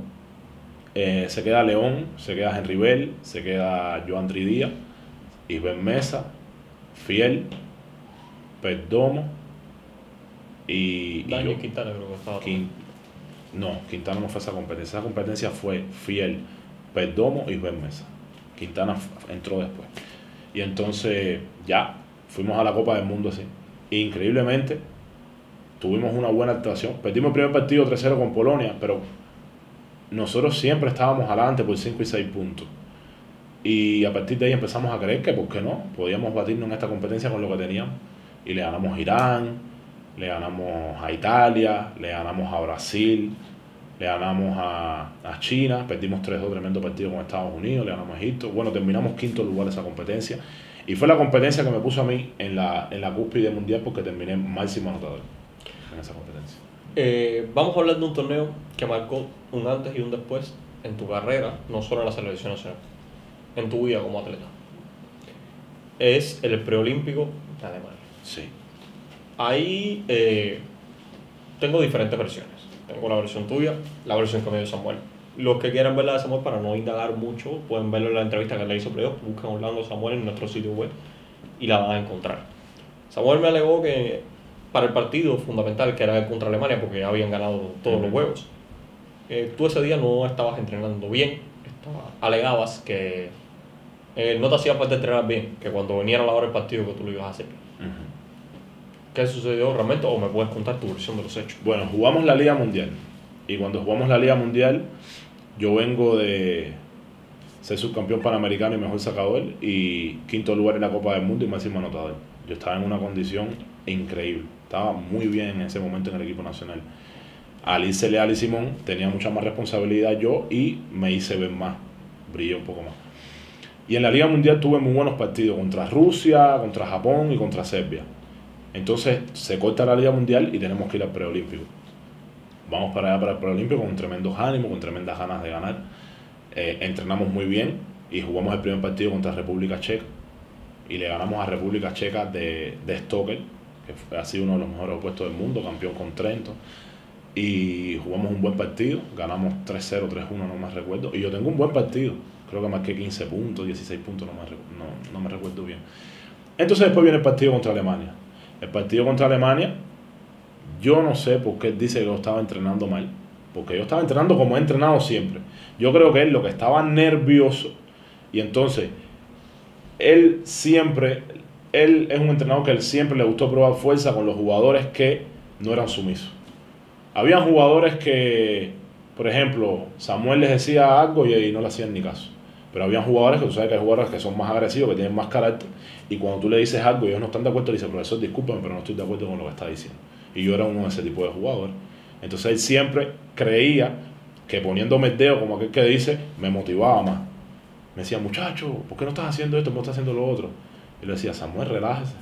eh, se queda León, se queda Henry Bell, se queda Joan Díaz, Isben Mesa, Fiel, Perdomo y... Daniel Quintana creo que estaba. no, Quintana no fue esa competencia. Esa competencia fue Fiel, Perdomo y Isben Mesa. Quintana entró después. Y entonces ya fuimos a la Copa del Mundo así. Increíblemente, tuvimos una buena actuación. Perdimos el primer partido 3-0 con Polonia, pero nosotros siempre estábamos adelante por 5 y 6 puntos. Y a partir de ahí empezamos a creer que, ¿por qué no? Podíamos batirnos en esta competencia con lo que teníamos. Y le ganamos a Irán, le ganamos a Italia, le ganamos a Brasil, le ganamos a, a China, perdimos 3-2 tremendo partido con Estados Unidos, le ganamos a Egipto. Bueno, terminamos quinto lugar esa competencia. Y fue la competencia que me puso a mí en la, en la cúspide mundial porque terminé máximo anotador en esa competencia. Eh, vamos a hablar de un torneo que marcó un antes y un después en tu carrera, no solo en la selección nacional, en tu vida como atleta. Es el preolímpico de Alemania. Sí. Ahí eh, tengo diferentes versiones. Tengo la versión tuya, la versión que me dio Samuel. Los que quieran ver la de Samuel para no indagar mucho, pueden verlo en la entrevista que le hizo Playoff, buscan Orlando Samuel en nuestro sitio web y la van a encontrar. Samuel me alegó que para el partido fundamental, que era el contra Alemania, porque ya habían ganado todos los juegos, eh, tú ese día no estabas entrenando bien, alegabas que eh, no te hacía falta entrenar bien, que cuando viniera la hora del partido que tú lo ibas a hacer. ¿Qué sucedió realmente? ¿O me puedes contar tu versión de los hechos? Bueno, jugamos la Liga Mundial. Y cuando jugamos la Liga Mundial, yo vengo de ser subcampeón panamericano y mejor sacador y quinto lugar en la Copa del Mundo y máximo anotador. Yo estaba en una condición increíble. Estaba muy bien en ese momento en el equipo nacional. Al irse Leal y Simón tenía mucha más responsabilidad yo y me hice ver más, brillé un poco más. Y en la Liga Mundial tuve muy buenos partidos contra Rusia, contra Japón y contra Serbia. Entonces se corta la Liga Mundial y tenemos que ir al preolímpico. Vamos para allá para el preolímpico con tremendos ánimos, con tremendas ganas de ganar. Eh, entrenamos muy bien y jugamos el primer partido contra República Checa. y le ganamos a República Checa de, de Stoker, que ha sido uno de los mejores opuestos del mundo, campeón con Trento. Y jugamos un buen partido, ganamos 3-0, 3-1, no me recuerdo. Y yo tengo un buen partido, creo que marqué 15 puntos, 16 puntos, no me, no, no me recuerdo bien. Entonces después viene el partido contra Alemania. El partido contra Alemania, yo no sé por qué él dice que yo estaba entrenando mal, porque yo estaba entrenando como he entrenado siempre. Yo creo que él lo que estaba nervioso y entonces él siempre, él es un entrenador que él siempre le gustó probar fuerza con los jugadores que no eran sumisos. Había jugadores que, por ejemplo, Samuel les decía algo y, no le hacían ni caso. Pero había jugadores que tú sabes que hay jugadores que son más agresivos, que tienen más carácter, y cuando tú le dices algo y ellos no están de acuerdo, le dicen, profesor, discúlpame, pero no estoy de acuerdo con lo que está diciendo. Y yo era uno de ese tipo de jugadores. Entonces él siempre creía que poniéndome el dedo, como aquel que dice, me motivaba más. Me decía, muchacho, ¿por qué no estás haciendo esto? ¿Por qué no estás haciendo lo otro? Y le decía, Samuel, relájese.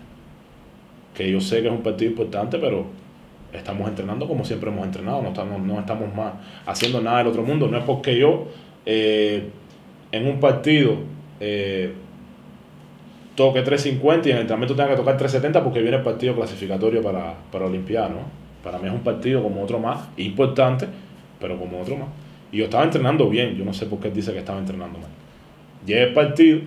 Que yo sé que es un partido importante, pero estamos entrenando como siempre hemos entrenado, no estamos, no estamos más haciendo nada del otro mundo. No es porque yo eh, en un partido eh, toque 350 y en el entrenamiento tenga que tocar 370 porque viene el partido clasificatorio para, para Olimpiada, Para mí es un partido como otro más, importante, pero como otro más. Y yo estaba entrenando bien, yo no sé por qué él dice que estaba entrenando mal. Llegué el partido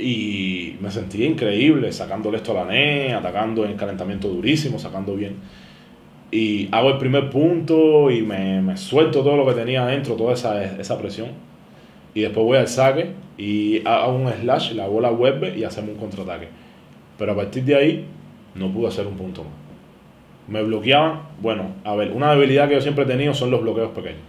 y me sentí increíble, sacándole esto a la NE, atacando en calentamiento durísimo, sacando bien y hago el primer punto y me, me suelto todo lo que tenía adentro, toda esa, esa, presión. Y después voy al saque y hago un slash, la bola vuelve y hacemos un contraataque. Pero a partir de ahí no pude hacer un punto más. Me bloqueaban, bueno, a ver, una debilidad que yo siempre he tenido son los bloqueos pequeños.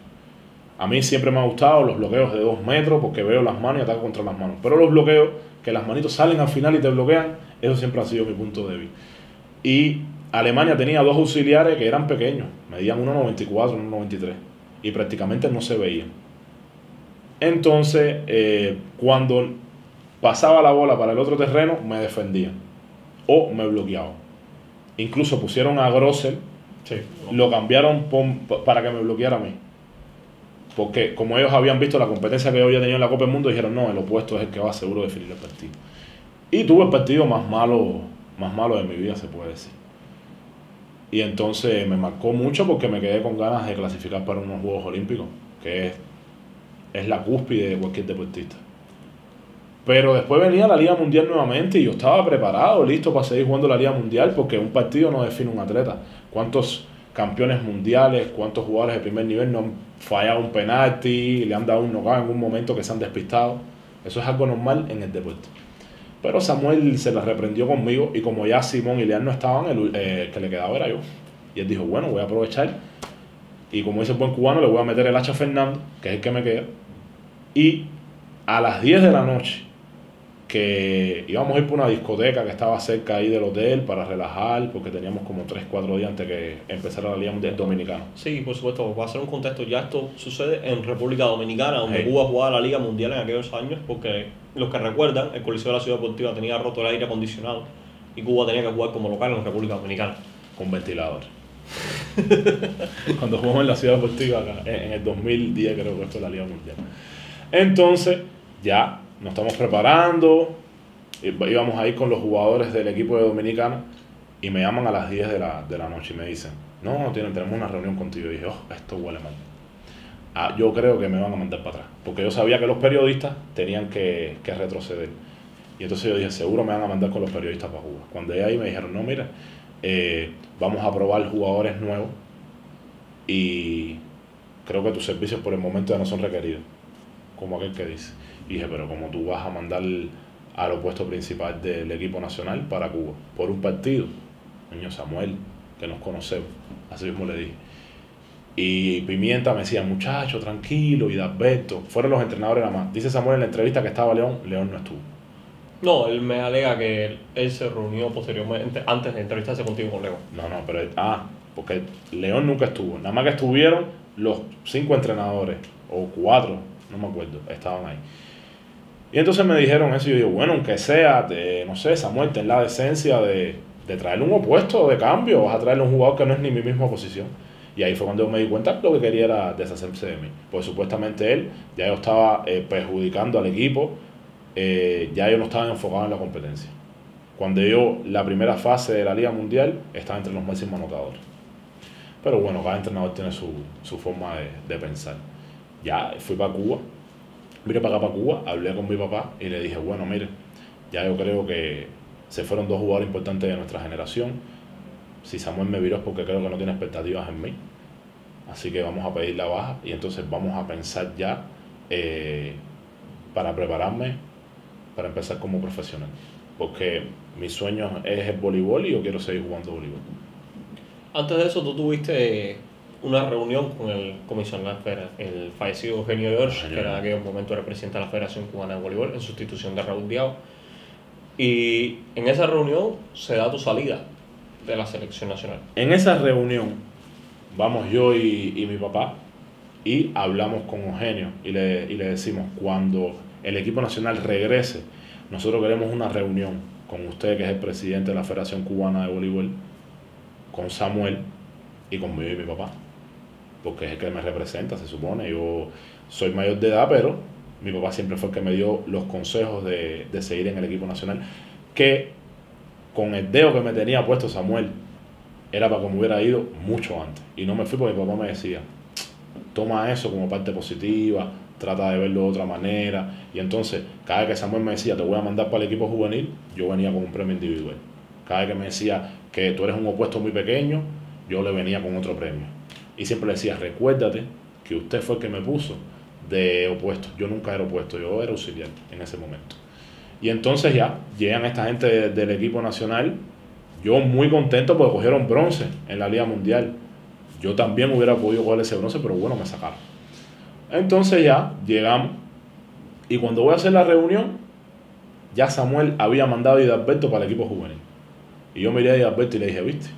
A mí siempre me ha gustado los bloqueos de dos metros porque veo las manos y ataco contra las manos. Pero los bloqueos que las manitos salen al final y te bloquean, eso siempre ha sido mi punto débil. Y Alemania tenía dos auxiliares que eran pequeños, medían 1,94, 1,93 y prácticamente no se veían. Entonces, eh, cuando pasaba la bola para el otro terreno, me defendían o me bloqueaban. Incluso pusieron a Grossel, lo cambiaron para que me bloqueara a mí. Porque como ellos habían visto la competencia que yo había tenido en la Copa del Mundo, dijeron, no, el opuesto es el que va seguro de definir el partido. Y tuve el partido más malo, más malo de mi vida, se puede decir. Y entonces me marcó mucho porque me quedé con ganas de clasificar para unos Juegos Olímpicos, que es, es la cúspide de cualquier deportista. Pero después venía la Liga Mundial nuevamente y yo estaba preparado, listo para seguir jugando la Liga Mundial, porque un partido no define un atleta. ¿Cuántos campeones mundiales, cuántos jugadores de primer nivel no han fallado un penalti, le han dado un knockout en un momento que se han despistado? Eso es algo normal en el deporte. Pero Samuel se la reprendió conmigo y como ya Simón y Leán no estaban, el eh, que le quedaba era yo. Y él dijo, bueno, voy a aprovechar y como dice el buen cubano, le voy a meter el hacha a Fernando, que es el que me queda. Y a las 10 de la noche, que íbamos a ir por una discoteca que estaba cerca ahí del hotel para relajar, porque teníamos como 3, 4 días antes que empezara la Liga Mundial Dominicana. Sí, por supuesto, va a ser un contexto. Ya esto sucede en República Dominicana, donde Cuba jugaba la Liga Mundial en aquellos años, porque los que recuerdan, el Coliseo de la Ciudad Deportiva tenía roto el aire acondicionado y Cuba tenía que jugar como local en República Dominicana. Con ventilador. Cuando jugamos en la Ciudad Deportiva acá, en el 2010 creo que esto es la Liga Mundial. Entonces, ya nos estamos preparando, íbamos a ir con los jugadores del equipo de Dominicana y me llaman a las 10 de la, de la noche y me dicen, no, no tienen, tenemos una reunión contigo. Y dije, oh, esto huele mal. Ah, yo creo que me van a mandar para atrás, porque yo sabía que los periodistas tenían que, que retroceder. Y entonces yo dije, seguro me van a mandar con los periodistas para Cuba. Cuando ahí me dijeron, no, mira, eh, vamos a probar jugadores nuevos y creo que tus servicios por el momento ya no son requeridos, como aquel que dice. Y dije, pero como tú vas a mandar al opuesto principal del equipo nacional para Cuba, por un partido, niño Samuel, que nos conocemos, así mismo le dije y Pimienta me decía, muchacho, tranquilo, y Alberto, fueron los entrenadores nada más. Dice Samuel en la entrevista que estaba León, León no estuvo. No, él me alega que él, se reunió posteriormente, antes de entrevistarse contigo con León. No, no, pero, ah, porque León nunca estuvo. Nada más que estuvieron los cinco entrenadores, o cuatro, no me acuerdo, estaban ahí. Y entonces me dijeron eso y yo digo, bueno, aunque sea, de, no sé, Samuel, ten la decencia de, de traerle un opuesto de cambio, vas a traerle un jugador que no es ni mi misma posición. Y ahí fue cuando me di cuenta que lo que quería era deshacerse de mí. Pues supuestamente él ya yo estaba eh, perjudicando al equipo eh, ya yo no estaba enfocado en la competencia. Cuando yo, la primera fase de la Liga Mundial, estaba entre los máximos anotadores. Pero bueno, cada entrenador tiene su, su forma de, de, pensar. Ya fui para Cuba, mire para acá para Cuba, hablé con mi papá y le dije, bueno, mire, ya yo creo que se fueron dos jugadores importantes de nuestra generación. Si Samuel me viró es porque creo que no tiene expectativas en mí. Así que vamos a pedir la baja y entonces vamos a pensar ya eh, para prepararme para empezar como profesional. Porque mi sueño es el voleibol y yo quiero seguir jugando voleibol. Antes de eso, tú tuviste una reunión con el comisionado, el fallecido Eugenio George, que era en aquel momento el presidente de la Federación Cubana de Voleibol, en sustitución de Raúl Diao. Y en esa reunión se da tu salida de la selección nacional. En esa reunión vamos yo y, y mi papá y hablamos con Eugenio y le, y le decimos, cuando el equipo nacional regrese, nosotros queremos una reunión con usted, que es el presidente de la Federación Cubana de Voleibol, con Samuel y conmigo y mi papá, porque es el que me representa, se supone. Yo soy mayor de edad, pero mi papá siempre fue el que me dio los consejos de, de seguir en el equipo nacional, que con el dedo que me tenía puesto Samuel, era para que me hubiera ido mucho antes. Y no me fui porque mi papá me decía, toma eso como parte positiva, trata de verlo de otra manera. Y entonces, cada vez que Samuel me decía, te voy a mandar para el equipo juvenil, yo venía con un premio individual. Cada vez que me decía que tú eres un opuesto muy pequeño, yo le venía con otro premio. Y siempre le decía, recuérdate que usted fue el que me puso de opuesto. Yo nunca era opuesto, yo era auxiliar en ese momento. Y entonces ya llegan esta gente del equipo nacional, yo muy contento porque cogieron bronce en la Liga Mundial. Yo también hubiera podido coger ese bronce, pero bueno, me sacaron. Entonces ya llegamos y cuando voy a hacer la reunión, ya Samuel había mandado a Hidalberto para el equipo juvenil. Y yo miré a Hidalberto y le dije, viste,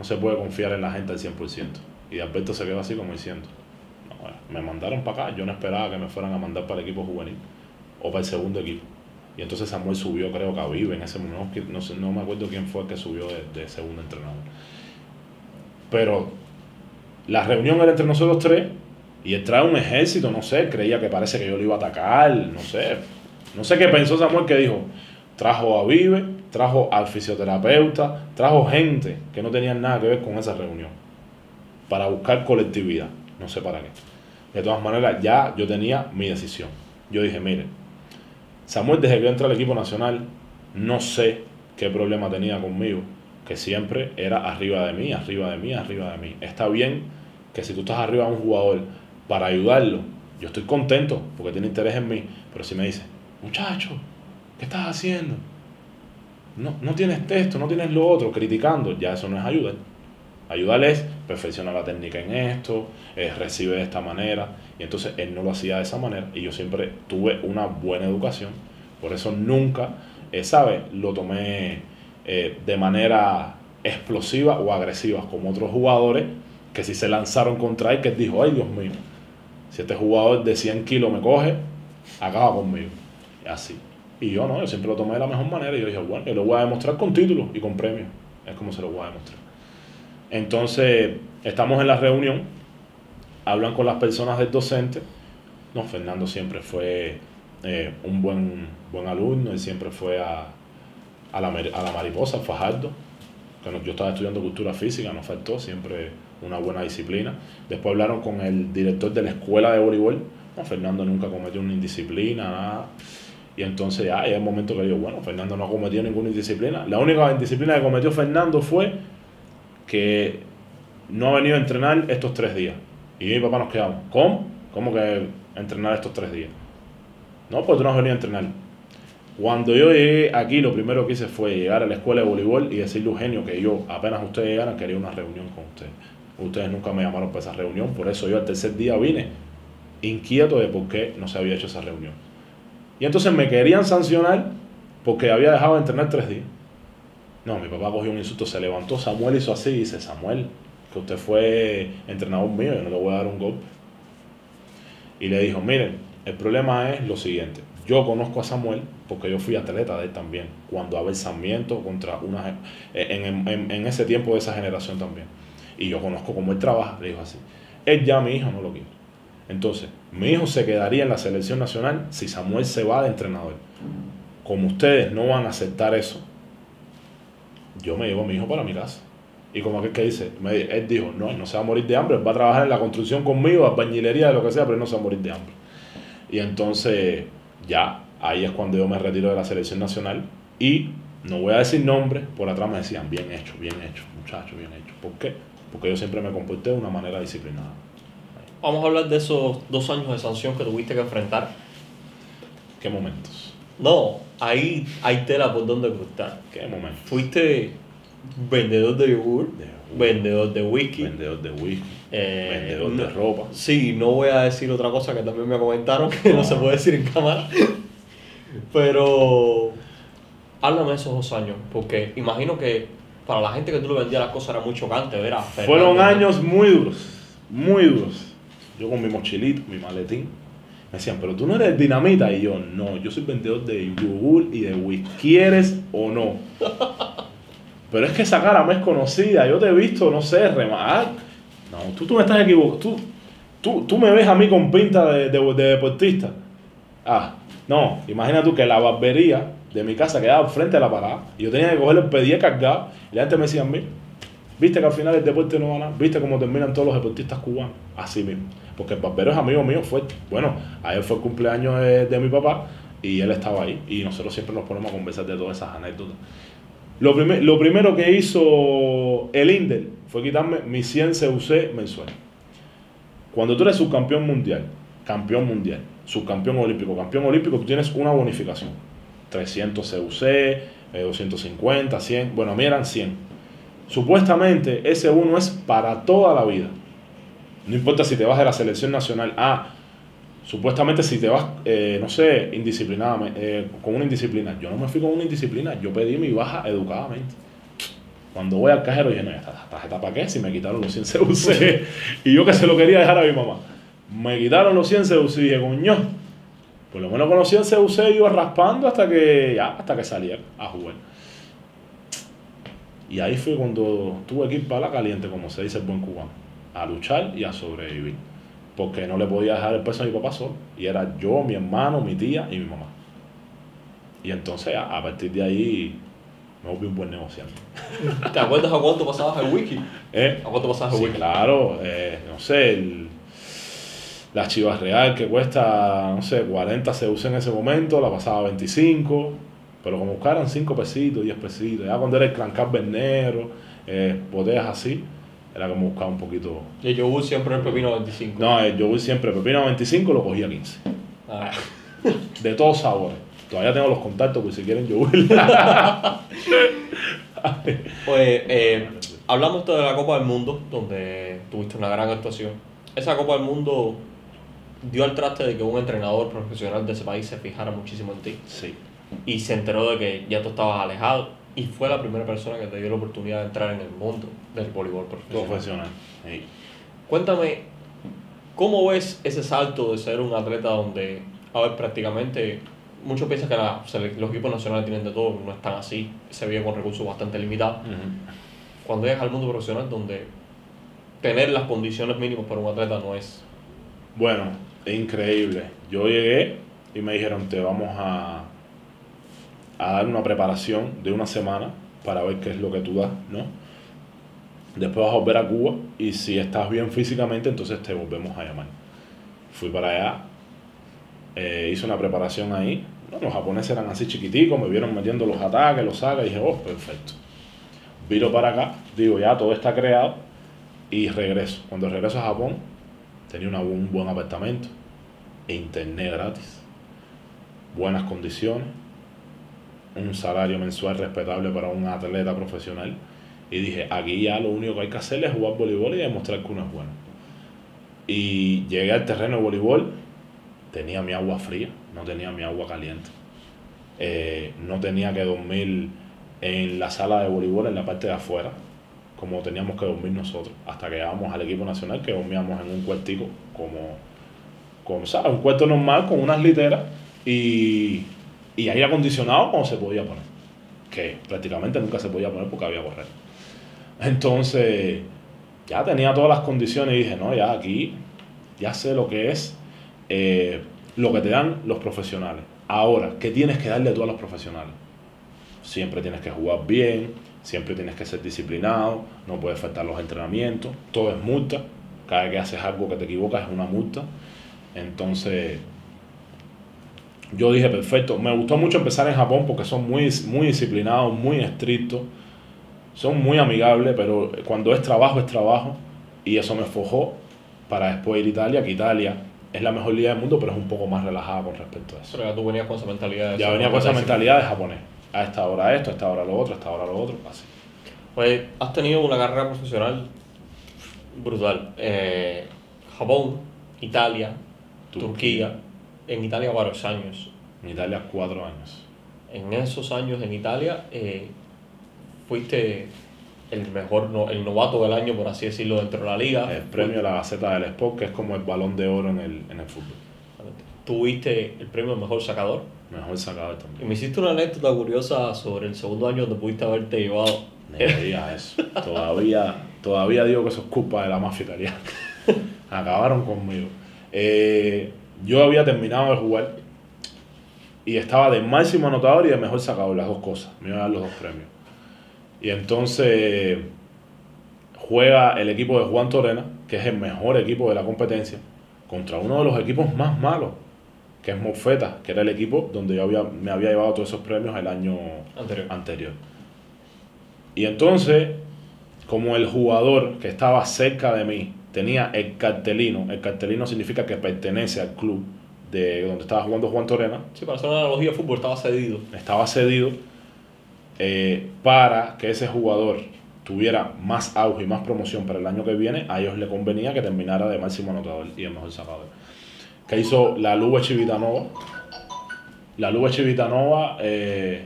no se puede confiar en la gente al 100%. Y Hidalberto se quedó así como diciendo, no, me mandaron para acá, yo no esperaba que me fueran a mandar para el equipo juvenil o para el segundo equipo. Y entonces Samuel subió, creo que a Vive en ese momento, no, sé, no me acuerdo quién fue el que subió de, de segundo entrenador. Pero la reunión era entre nosotros tres y él trae un ejército, no sé, creía que parece que yo lo iba a atacar, no sé. No sé qué pensó Samuel que dijo. Trajo a Vive, trajo al fisioterapeuta, trajo gente que no tenían nada que ver con esa reunión. Para buscar colectividad, no sé para qué. De todas maneras, ya yo tenía mi decisión. Yo dije, mire, Samuel desde que entra al equipo nacional, no sé qué problema tenía conmigo, que siempre era arriba de mí, arriba de mí, arriba de mí. Está bien que si tú estás arriba de un jugador para ayudarlo, yo estoy contento porque tiene interés en mí, pero si me dice, muchacho, ¿qué estás haciendo? No, no tienes texto, no tienes lo otro, criticando, ya eso no es ayudar. Ayudarle es perfeccionar la técnica en esto, eh, recibe de esta manera, y entonces él no lo hacía de esa manera, y yo siempre tuve una buena educación, por eso nunca, eh, ¿sabes? Lo tomé eh, de manera explosiva o agresiva, como otros jugadores que si se lanzaron contra él, que dijo, ay Dios mío, si este jugador de 100 kilos me coge, acaba conmigo. Así. Y yo no, yo siempre lo tomé de la mejor manera. Y yo dije, bueno, yo lo voy a demostrar con títulos y con premios. Es como se lo voy a demostrar. Entonces, estamos en la reunión, hablan con las personas del docente. No, Fernando siempre fue eh, un buen, buen alumno, él siempre fue a, a, la, a la mariposa, al Fajardo. Que yo estaba estudiando cultura física, nos faltó siempre una buena disciplina. Después hablaron con el director de la escuela de voleibol. No, Fernando nunca cometió una indisciplina, nada. Y entonces ya hay un momento que digo, bueno, Fernando no ha cometido ninguna indisciplina. La única indisciplina que cometió Fernando fue que no ha venido a entrenar estos tres días. Y mi papá nos quedamos, ¿cómo? ¿Cómo que entrenar estos tres días? No, pues tú no has venido a entrenar. Cuando yo llegué aquí, lo primero que hice fue llegar a la escuela de voleibol y decirle a Eugenio que yo, apenas ustedes llegaran, quería una reunión con ustedes. Ustedes nunca me llamaron para esa reunión, por eso yo al tercer día vine inquieto de por qué no se había hecho esa reunión. Y entonces me querían sancionar porque había dejado de entrenar tres días. No, mi papá cogió un insulto, se levantó, Samuel hizo así y dice, Samuel, que usted fue entrenador mío, yo no le voy a dar un golpe. Y le dijo, miren, el problema es lo siguiente, yo conozco a Samuel porque yo fui atleta de él también, cuando Abel Sarmiento contra una en, en, en ese tiempo de esa generación también y yo conozco cómo él trabaja, le dijo así. Él ya mi hijo no lo quiere. Entonces, mi hijo se quedaría en la selección nacional si Samuel se va de entrenador. Como ustedes no van a aceptar eso, yo me llevo a mi hijo para mi casa. Y como aquel que dice, él dijo, no, no se va a morir de hambre, él va a trabajar en la construcción conmigo, albañilería, de lo que sea, pero él no se va a morir de hambre. Y entonces, ya, ahí es cuando yo me retiro de la selección nacional y no voy a decir nombre, por atrás me decían, bien hecho, bien hecho, muchacho, bien hecho. ¿Por qué? Porque yo siempre me comporté de una manera disciplinada. Vamos a hablar de esos dos años de sanción que tuviste que enfrentar. ¿Qué momentos? No, ahí hay tela por donde cortar. ¿Qué momentos? Fuiste vendedor de yogur, De yogur. vendedor de whisky, Vendedor de whisky, eh, vendedor de ropa. Sí, no voy a decir otra cosa que también me comentaron que no se puede decir en cámara. Pero háblame de esos dos años, porque imagino que para la gente que tú le vendías las cosas era muy chocante ver a Fueron años muy duros, muy duros. Yo con mi mochilito, mi maletín, me decían, pero tú no eres dinamita. Y yo, no, yo soy vendedor de yogur y de whisky. ¿Quieres o no? Pero es que esa cara me es conocida. Yo te he visto, no sé, remar. No, tú, tú me estás equivocando. Tú, tú, tú me ves a mí con pinta de, de- de deportista. Ah, no, imagina tú que la barbería de mi casa quedaba frente a la parada. Y yo tenía que coger el pedí cargado. Y la gente me decía a mí, ¿viste que al final el deporte no gana? ¿Viste cómo terminan todos los deportistas cubanos? Así mismo. Porque el barbero es amigo mío fuerte. Bueno, ayer fue el cumpleaños de, mi papá y él estaba ahí. Y nosotros siempre nos ponemos a conversar de todas esas anécdotas. Lo primero que hizo el Indel fue quitarme mi 100 CUC mensual. Cuando tú eres subcampeón mundial, campeón mundial, subcampeón olímpico, campeón olímpico, tú tienes una bonificación. 300 CUC, eh, 250, 100, bueno, a mí eran 100. Supuestamente ese uno es para toda la vida. No importa si te vas de la selección nacional A, supuestamente si te vas, eh, no sé, indisciplinadamente, eh, con una indisciplina. Yo no me fui con una indisciplina, yo pedí mi baja educadamente. Cuando voy al cajero dije, no, ¿esta tarjeta para qué? Si me quitaron los 100 CUC. y yo que se lo quería dejar a mi mamá. Me quitaron los 100 CUC y dije, coño, por lo menos con los 100 CUC iba raspando hasta que, ya, hasta que saliera a jugar. Y ahí fue cuando tuve que ir para la caliente, como se dice el buen cubano, a luchar y a sobrevivir. Porque no le podía dejar el peso a mi papá solo. Y era yo, mi hermano, mi tía y mi mamá. Y entonces a, partir de ahí me volví un buen negociante. ¿Te acuerdas a cuánto pasabas el whisky? ¿Eh? ¿A cuánto pasabas el Sí, whisky? claro, eh, no sé, el- la Chivas Real que cuesta, no sé, 40 se usa en ese momento, la pasaba a 25, pero como buscaran 5 pesitos, 10 pesitos, ya cuando era el clancar Bernero, eh, botellas así, era como buscar un poquito. Y el yogur siempre el pepino 25. No, eh, yo voy siempre, pepino a 25 lo cogía a 15, Ah. de todos sabores. Todavía tengo los contactos, pues si quieren yo voy. Pues eh, hablamos de la Copa del Mundo, donde tuviste una gran actuación. Esa Copa del Mundo dio al traste de que un entrenador profesional de ese país se fijara muchísimo en ti sí, y se enteró de que ya tú estabas alejado y fue la primera persona que te dio la oportunidad de entrar en el mundo del voleibol profesional. profesional. sí. Cuéntame, ¿cómo ves ese salto de ser un atleta donde, a ver, prácticamente muchos piensan que la los equipos nacionales tienen de todo, no están así, se vive con recursos bastante limitados. Cuando llegas al mundo profesional donde tener las condiciones mínimas para un atleta no es... Bueno, es increíble. Yo llegué y me dijeron, te vamos a, a dar una preparación de una semana para ver qué es lo que tú das, ¿no? Después vas a volver a Cuba y si estás bien físicamente, entonces te volvemos a llamar. Fui para allá, eh, hice una preparación ahí. Los japoneses eran así chiquiticos, me vieron metiendo los ataques, los saques, y dije, oh, perfecto. Viro para acá, digo, ya todo está creado y regreso. Cuando regreso a Japón, tenía un buen apartamento, internet gratis, buenas condiciones, un salario mensual respetable para un atleta profesional. Y dije, aquí ya lo único que hay que hacer es jugar voleibol y demostrar que uno es bueno. Y llegué al terreno de voleibol, tenía mi agua fría, no tenía mi agua caliente. Eh, no tenía que dormir en la sala de voleibol en la parte de afuera, como teníamos que dormir nosotros, hasta que llegamos al equipo nacional, que dormíamos en un cuartico, como, como ¿sabes? un cuarto normal con unas literas y, y aire acondicionado como se podía poner, que prácticamente nunca se podía poner porque había correr. Entonces, ya tenía todas las condiciones y dije, no, ya aquí ya sé lo que es eh, lo que te dan los profesionales. Ahora, ¿qué tienes que darle tú a los profesionales? Siempre tienes que jugar bien, siempre tienes que ser disciplinado, no puedes faltar los entrenamientos, todo es multa, cada vez que haces algo que te equivocas es una multa. Entonces, yo dije, perfecto, me gustó mucho empezar en Japón porque son muy, muy disciplinados, muy estrictos, son muy amigables, pero cuando es trabajo es trabajo y eso me forjó para después ir a Italia, que Italia es la mejor liga del mundo, pero es un poco más relajada con respecto a eso. Pero ya tú venías con esa mentalidad de Ya venía con esa mentalidad de japonés. A esta hora esto, a esta hora lo otro, a esta hora lo otro, así. Pues has tenido una carrera profesional brutal. Eh, Japón, Italia, Turquía. Turquía. En Italia varios años. En Italia cuatro años. En esos años en Italia eh, fuiste el mejor, no- el novato del año, por así decirlo, dentro de la liga. El premio de la Gaceta del Sport, que es como el balón de oro en el, en el fútbol. Tuviste el premio al mejor sacador. Mejor sacador Y también. me hiciste una anécdota curiosa sobre el segundo año donde pudiste haberte llevado. Digas eso. Todavía, todavía digo que eso es culpa de la mafia italiana. Acabaron conmigo. Eh, yo había terminado de jugar y estaba de máximo anotador y de mejor sacador, las dos cosas. Me iban a dar los dos premios. Y entonces juega el equipo de Juan Torena, que es el mejor equipo de la competencia, contra uno de los equipos más malos, que es Morfeta, que era el equipo donde yo había, me había llevado todos esos premios el año Anterior. anterior. Y entonces, como el jugador que estaba cerca de mí tenía el cartelino, el cartelino significa que pertenece al club de donde estaba jugando Juan Torena, Sí, para hacer una analogía de fútbol estaba cedido. estaba cedido eh, para que ese jugador tuviera más auge y más promoción para el año que viene, a ellos le convenía que terminara de máximo anotador y el mejor sacador. Que hizo la Lube Chivitanova. La Lube Chivitanova eh,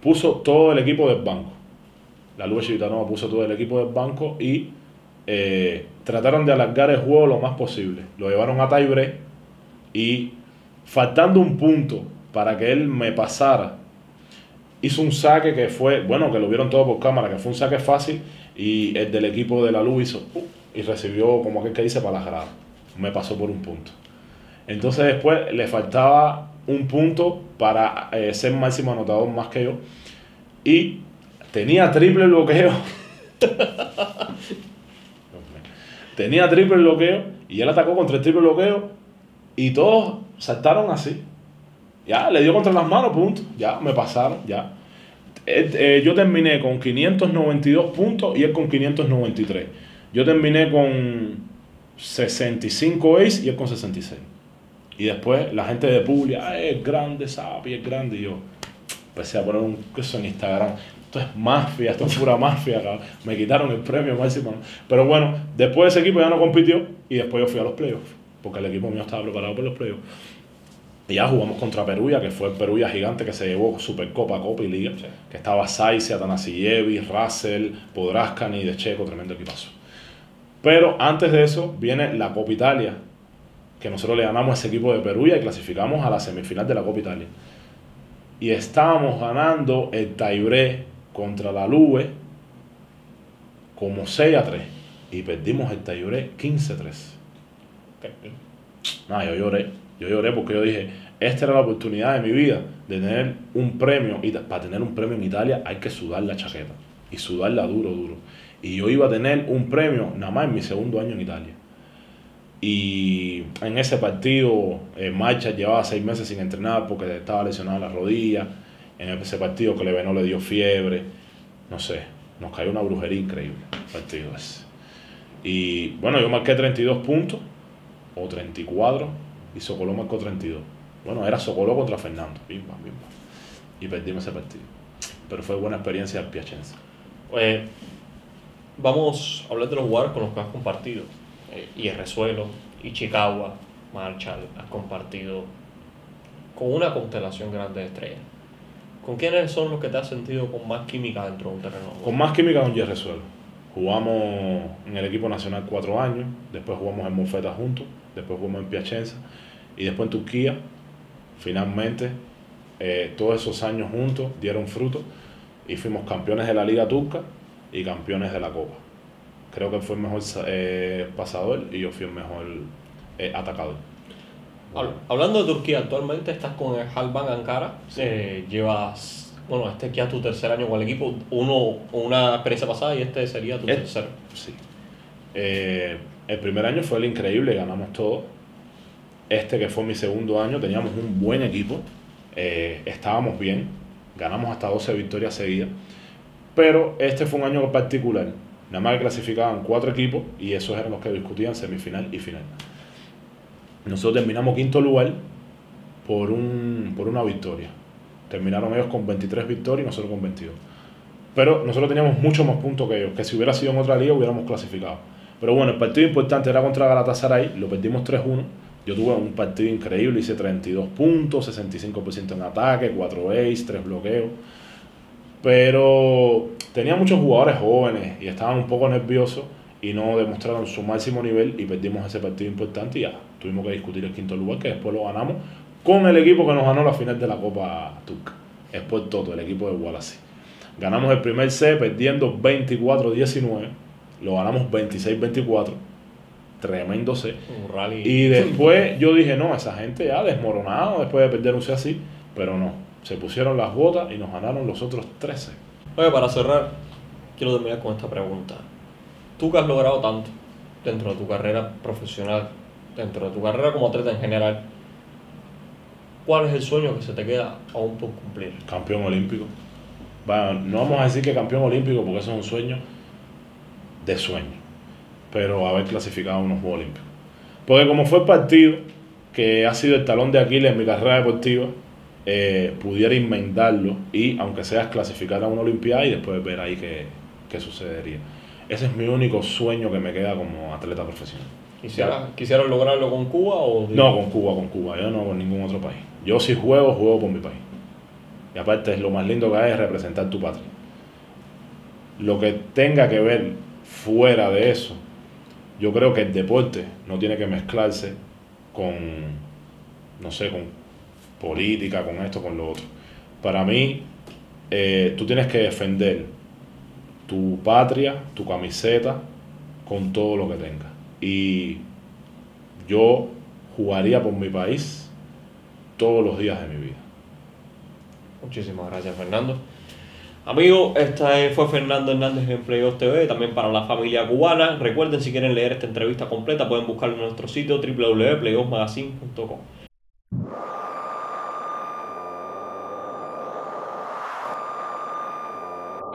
puso todo el equipo del banco. La Lube Chivitanova puso todo el equipo del banco y eh, trataron de alargar el juego lo más posible. Lo llevaron a tiebreak y faltando un punto para que él me pasara, hizo un saque que fue, bueno, que lo vieron todo por cámara, que fue un saque fácil y el del equipo de la luz hizo uh, y recibió como aquel que dice para gradas. Me pasó por un punto. Entonces después le faltaba un punto para eh, ser máximo anotador más que yo y tenía triple bloqueo. tenía triple bloqueo y él atacó contra el triple bloqueo y todos saltaron así. Ya, le dio contra las manos, punto. Ya, me pasaron, ya. Eh, eh, yo terminé con 592 puntos y él con 593. Yo terminé con 65 ace y él con 66. Y después la gente de Puglia, "Ay, es grande, Sapi, es grande. Y yo empecé a poner un queso en Instagram. Esto es mafia, esto es pura mafia. cabrón. Me quitaron el premio máximo. Pero bueno, después ese equipo ya no compitió y después yo fui a los playoffs. Porque el equipo mío estaba preparado para los playoffs. Y ya jugamos contra Perugia, que fue el Perugia gigante que se llevó Supercopa, Copa y Liga. Sí. Que estaba Saisi, Atanasievic, Russell, Podraskani y De Checo, tremendo equipazo. Pero antes de eso viene la Copa Italia, que nosotros le ganamos a ese equipo de Perugia y clasificamos a la semifinal de la Copa Italia. Y estábamos ganando el Taibre contra la Lube como 6 a 3. Y perdimos el Taibre 15 a 3. No, yo lloré. Yo lloré porque yo dije, esta era la oportunidad de mi vida de tener un premio. Y para tener un premio en Italia hay que sudar la chaqueta. Y sudarla duro, duro. Y yo iba a tener un premio nada más en mi segundo año en Italia. Y en ese partido, eh, Marcha llevaba seis meses sin entrenar porque estaba lesionado la rodilla. En ese partido que le no le dio fiebre. No sé, nos cayó una brujería increíble el partido ese. Y bueno, yo marqué 32 puntos o 34 y Socoló marcó 32. Bueno, era Socoló contra Fernando. Bim, bam, bim, bam. Y perdimos ese partido. Pero fue buena experiencia al Piacenza. Pues, vamos a hablar de los jugadores con los que has compartido. Eh, y Resuelo, Ichikawa, Marshall, has compartido con una constelación grande de estrellas. ¿Con quiénes son los que te has sentido con más química dentro de un terreno? Con más química con Jerry Resuelo. Jugamos en el equipo nacional cuatro años, después jugamos en Monfeta juntos, después jugamos en Piacenza y después en Turquía. Finalmente, eh, todos esos años juntos dieron fruto y fuimos campeones de la Liga Turca y campeones de la Copa, creo que fue el mejor eh, pasador y yo fui el mejor eh, atacador. Hab- Hablando de Turquía, actualmente estás con el Halban Ankara, eh, llevas, bueno, este es ya tu tercer año con el equipo, uno, una experiencia pasada y este sería tu Eh, tercero. Sí. Eh, el primer año fue el increíble, ganamos todo. Este que fue mi segundo año, teníamos un buen equipo, eh, estábamos bien, ganamos hasta 12 victorias seguidas. Pero este fue un año particular, nada más que clasificaban cuatro equipos y esos eran los que discutían semifinal y final. Nosotros terminamos quinto lugar por, un, por una victoria. Terminaron ellos con 23 victorias y nosotros con 22. Pero nosotros teníamos mucho más puntos que ellos, que si hubiera sido en otra liga hubiéramos clasificado. Pero bueno, el partido importante era contra Galatasaray, lo perdimos 3-1. Yo tuve un partido increíble, hice 32 puntos, 65% en ataque, 4 ace, 3 bloqueos. Pero tenía muchos jugadores jóvenes y estaban un poco nerviosos y no demostraron su máximo nivel y perdimos ese partido importante y ya tuvimos que discutir el quinto lugar que después lo ganamos con el equipo que nos ganó la final de la Copa Turca. Sport Toto, el equipo de Wallace. Ganamos el primer set perdiendo 24-19, lo ganamos 26-24, tremendo set. Un rally. Y después yo dije, no, esa gente ya desmoronado después de perder un set así, pero no, se pusieron las botas y nos ganaron los otros 13. Oye, para cerrar, quiero terminar con esta pregunta. Tú que has logrado tanto dentro de tu carrera profesional, dentro de tu carrera como atleta en general, ¿cuál es el sueño que se te queda aún por cumplir? Campeón olímpico. Bueno, no vamos a decir que campeón olímpico porque eso es un sueño de sueño, pero haber clasificado a unos Juegos Olímpicos. Porque como fue el partido que ha sido el talón de Aquiles en mi carrera deportiva, eh, pudiera inventarlo y aunque seas clasificar a una Olimpiada y después ver ahí qué, qué sucedería. Ese es mi único sueño que me queda como atleta profesional. ¿Quisiera, ¿Quisieras lograrlo con Cuba o...? No, con Cuba, con Cuba, yo no con ningún otro país. Yo si juego, juego por mi país. Y aparte lo más lindo que hay es representar tu patria. Lo que tenga que ver fuera de eso, yo creo que el deporte no tiene que mezclarse con, no sé, con política, con esto, con lo otro. Para mí, eh, tú tienes que defender tu patria, tu camiseta, con todo lo que tengas. Y yo jugaría por mi país todos los días de mi vida. Muchísimas gracias, Fernando. Amigos, esta fue Fernando Hernández en Playoff TV, también para la familia cubana. Recuerden, si quieren leer esta entrevista completa, pueden buscarla en nuestro sitio www.playoffmagazine.com.